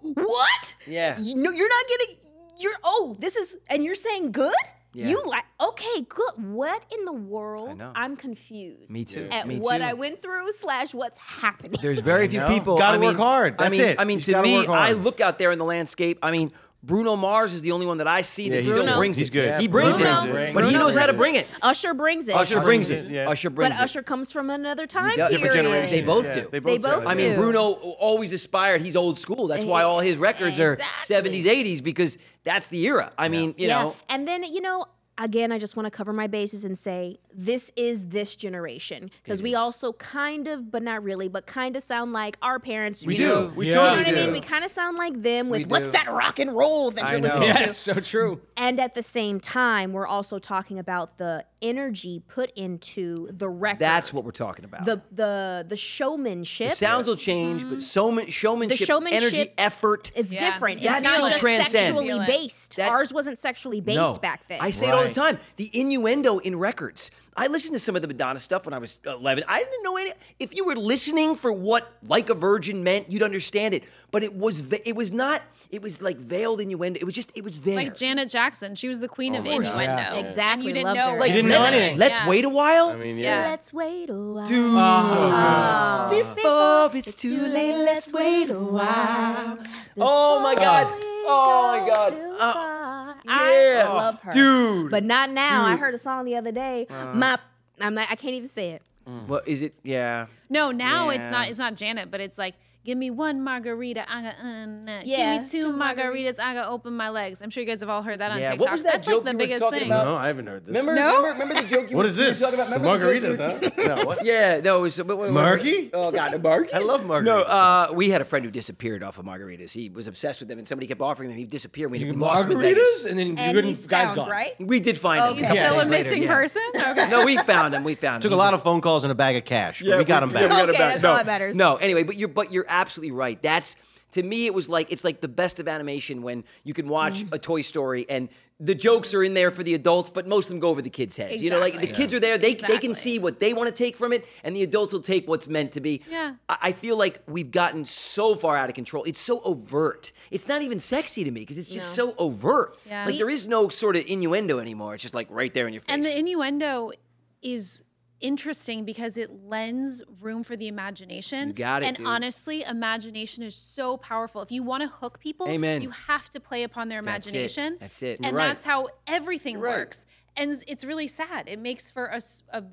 what? Yeah. You, no, you're not getting. You're oh, this is, and you're saying good. Yeah. You like okay, good. What in the world? know. I'm confused. Me too. At Me what too. I went through slash what's happening. There's very few people. Gotta I mean, work hard. I That's mean, it. I mean, You to me. I look out there in the landscape. I mean, Bruno Mars is the only one that I see that Yeah, he's still good. brings He's it. good. He brings Bruno- it, Bruno but he knows how to bring it. Usher brings it. Usher brings it. Yeah. Usher brings but it. But Usher comes from another time does. period. Different generation. They both Yeah, do. They both, They do. I mean, Bruno always aspired. He's old school. That's why eh, all his records are 70s, 80s because that's the era. I mean, you yeah. know, And then, you know, again, I just want to cover my bases and say this is this generation because we also kind of, but not really, but kind of sound like our parents. We you know, do. We Yeah. You know totally what I do. mean? We kind of sound like them with what's that rock and roll that I you're know. listening Yeah, to. That's so true. And at the same time, we're also talking about the energy put into the record. that's what we're talking about. the the the showmanship. the sounds will change, but mm-hmm. so many showmanship, energy, showmanship- effort. It's Yeah. different. That's it's not what just transcends. sexually based. That- Ours wasn't sexually based no. back then. I say it all the the time. The innuendo in records. I listened to some of the Madonna stuff when I was 11. I didn't know any. If you were listening for what "like a virgin" meant, you'd understand it. But it was ve- it was not. It was like veiled innuendo. It was just it was there. Like Janet Jackson, she was the queen of innuendo. Yeah. Exactly, you didn't know. her. Like, You didn't know let's, anything. Let's Yeah. wait a while. I mean, Yeah. yeah. Let's wait a while. Before it's too late, let's wait a while. Oh my God. Oh my God. Uh, Uh, I yeah. love her, Dude. But not now. I heard a song the other day. My, I'm not. I can't even say it. What is it? Yeah. No, now Yeah. it's not. It's not Janet, but it's like, give me one margarita. I got. Uh, nah. Yeah, Give me two two margaritas. I got open my legs. I'm sure you guys have all heard that on Yeah, TikTok. what was that That's joke like the you were biggest talking thing. about? No, I haven't heard this. Remember, No? remember, remember the joke you What were, is were this? talking about? Some Remember the joke margaritas, huh? No, what? Yeah, no, it was. Wait, wait, wait, Marky? Oh God, a Marky. I love margaritas. No, uh, we had a friend who disappeared off of margaritas. He was obsessed with them, and somebody kept offering them. He disappeared. We, we lost him in Vegas. and then And he's found, right? We did find him. Okay. He's still a missing person. No, we found him. We found him. Took a lot of phone calls and a bag of cash. but we got him back. we got him Okay, back. that's no, all that matters. No, anyway, but you're but you're absolutely right. That's to me, it was like it's like the best of animation when you can watch Mm. a Toy Story and the jokes are in there for the adults, but most of them go over the kids' heads. You know, like the Exactly. kids are there, they they can see what they want to take from it, and the adults will take what's meant to be. Yeah. I, I feel like we've gotten so far out of control. It's so overt. It's not even sexy to me because it's just so overt. Yeah. Like there is no sort of innuendo anymore. It's just like right there in your face. And the innuendo is interesting because it lends room for the imagination. You got it, And dude. honestly, imagination is so powerful. If you want to hook people, Amen. you have to play upon their That's it. imagination. That's it. And right. that's how everything works. And it's really sad. It makes for a, a-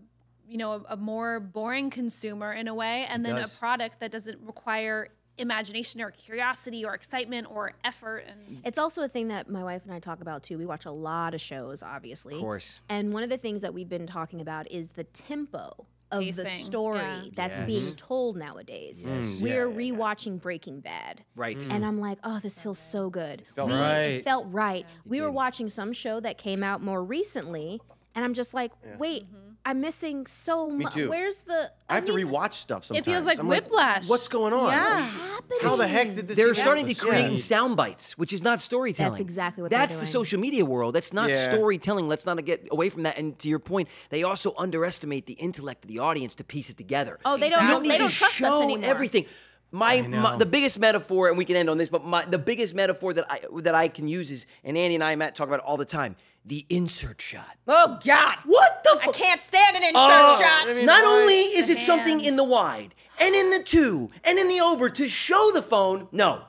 you know, a, a more boring consumer in a way, and then does. a product that doesn't require imagination or curiosity or excitement or effort. And It's also a thing that my wife and I talk about too. We watch a lot of shows, obviously. Of course. And one of the things that we've been talking about is the tempo of the story yeah. that's Yes. being mm-hmm. told nowadays. Mm, We're rewatching Breaking Bad. right. And mm. I'm like, oh, this feels so good. Felt We- right. It felt right. We were watching some show that came out more recently, and I'm just like, wait, mm-hmm. I'm missing so much. too. Where's the? I have to need- rewatch stuff sometimes. it feels like I'm whiplash. What's going on? Yeah. happening? How the heck did this? They're even starting to happen? create Yeah. sound bites, which is not storytelling. That's exactly what they're That's the doing. social media world. That's not Yeah. storytelling. Let's not get away from that. And to your point, they also underestimate the intellect of the audience to piece it together. Oh, they don't. You don't They need don't to trust us show anymore. everything. My, my the biggest metaphor, and we can end on this, but my the biggest metaphor that I that I can use is, and Andy and I, Matt, talk about it all the time. The insert shot. Oh God! What the? I can't stand an insert Oh, shot. Not why- only is it The something in the wide and in the two and in the over to show the phone, no.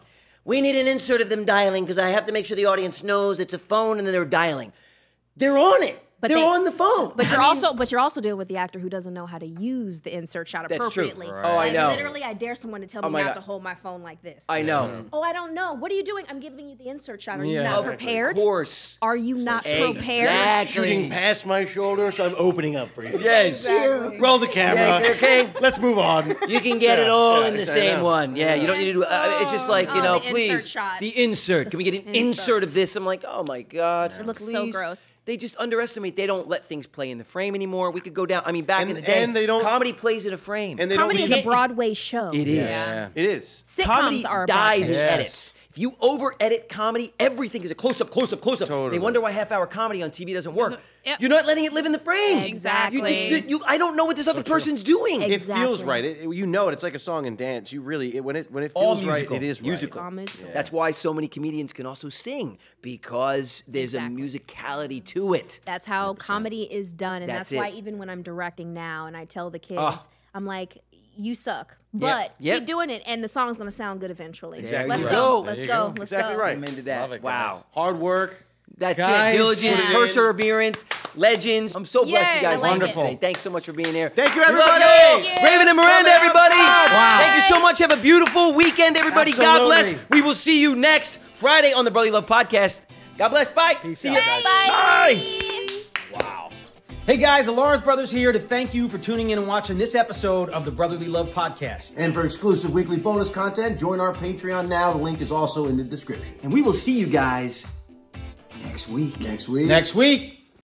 We need an insert of them dialing because I have to make sure the audience knows it's a phone and then they're dialing. They're on it. But they're they- on the phone. But you're mean, also but you're also dealing with the actor who doesn't know how to use the insert shot That's true. appropriately. Right. Oh, I Like, know. Literally, I dare someone to tell me not God. to hold my phone like this. I know. Oh, I don't know. What are you doing? I'm giving you the insert shot. Are you Yeah. not prepared? Of course. Are you not prepared? Exactly. Shooting past my shoulder, so I'm opening up for you. Yes. Roll the camera. Yeah, okay. Let's move on. You can get it all Yeah, in the same one. Yeah, you don't need to do. Uh, it's just like you Oh, know, the please, shot. the insert. Can we get an insert of this? I'm like, oh my god, it looks so gross. They just underestimate. They don't let things play in the frame anymore. We could go down. I mean, back And- in the day, and they don't- comedy plays in a frame. And they Comedy don't. is a Broadway show. it is. Yeah. It is. Sitcoms Comedy are a dies Broadway in Yes. edits. If you over edit comedy, everything is a close up, close up, close up. They wonder why half hour comedy on TV doesn't work. Yep. You're not letting it live in the frame. Exactly. You just, you, I don't know what this other person's doing. It feels right. It, it- you know it. It's like a song and dance. You really it, when it when it feels right, it is right. Musical. All musical. That's why so many comedians can also sing because there's Exactly. a musicality to it. That's how comedy is done, and That's that's, why even when I'm directing now, and I tell the kids, Ah. I'm like, "You suck, but Yep. keep doing it, and the song's gonna sound good eventually. Exactly Let's right. go, let's you go, go. let's Exactly go." right. I'm into that. Love it, guys. wow. Hard work. That's Guys, it. Diligence, put it in. perseverance, legends. I'm so blessed Yay, you guys I like are here it. today. Thanks so much for being here. Thank you, We love everybody. you. Raven and Miranda, everybody. Wow. Thank you so much. Have a beautiful weekend, everybody. God bless. We will see you next Friday on the Brotherly Love Podcast. God bless. Bye. see out, you. guys. Bye. Hey guys, the Lawrence Brothers here to thank you for tuning in and watching this episode of the Brotherly Love Podcast. And for exclusive weekly bonus content, join our Patreon now. The link is also in the description. And we will see you guys next week. Next week. Next week.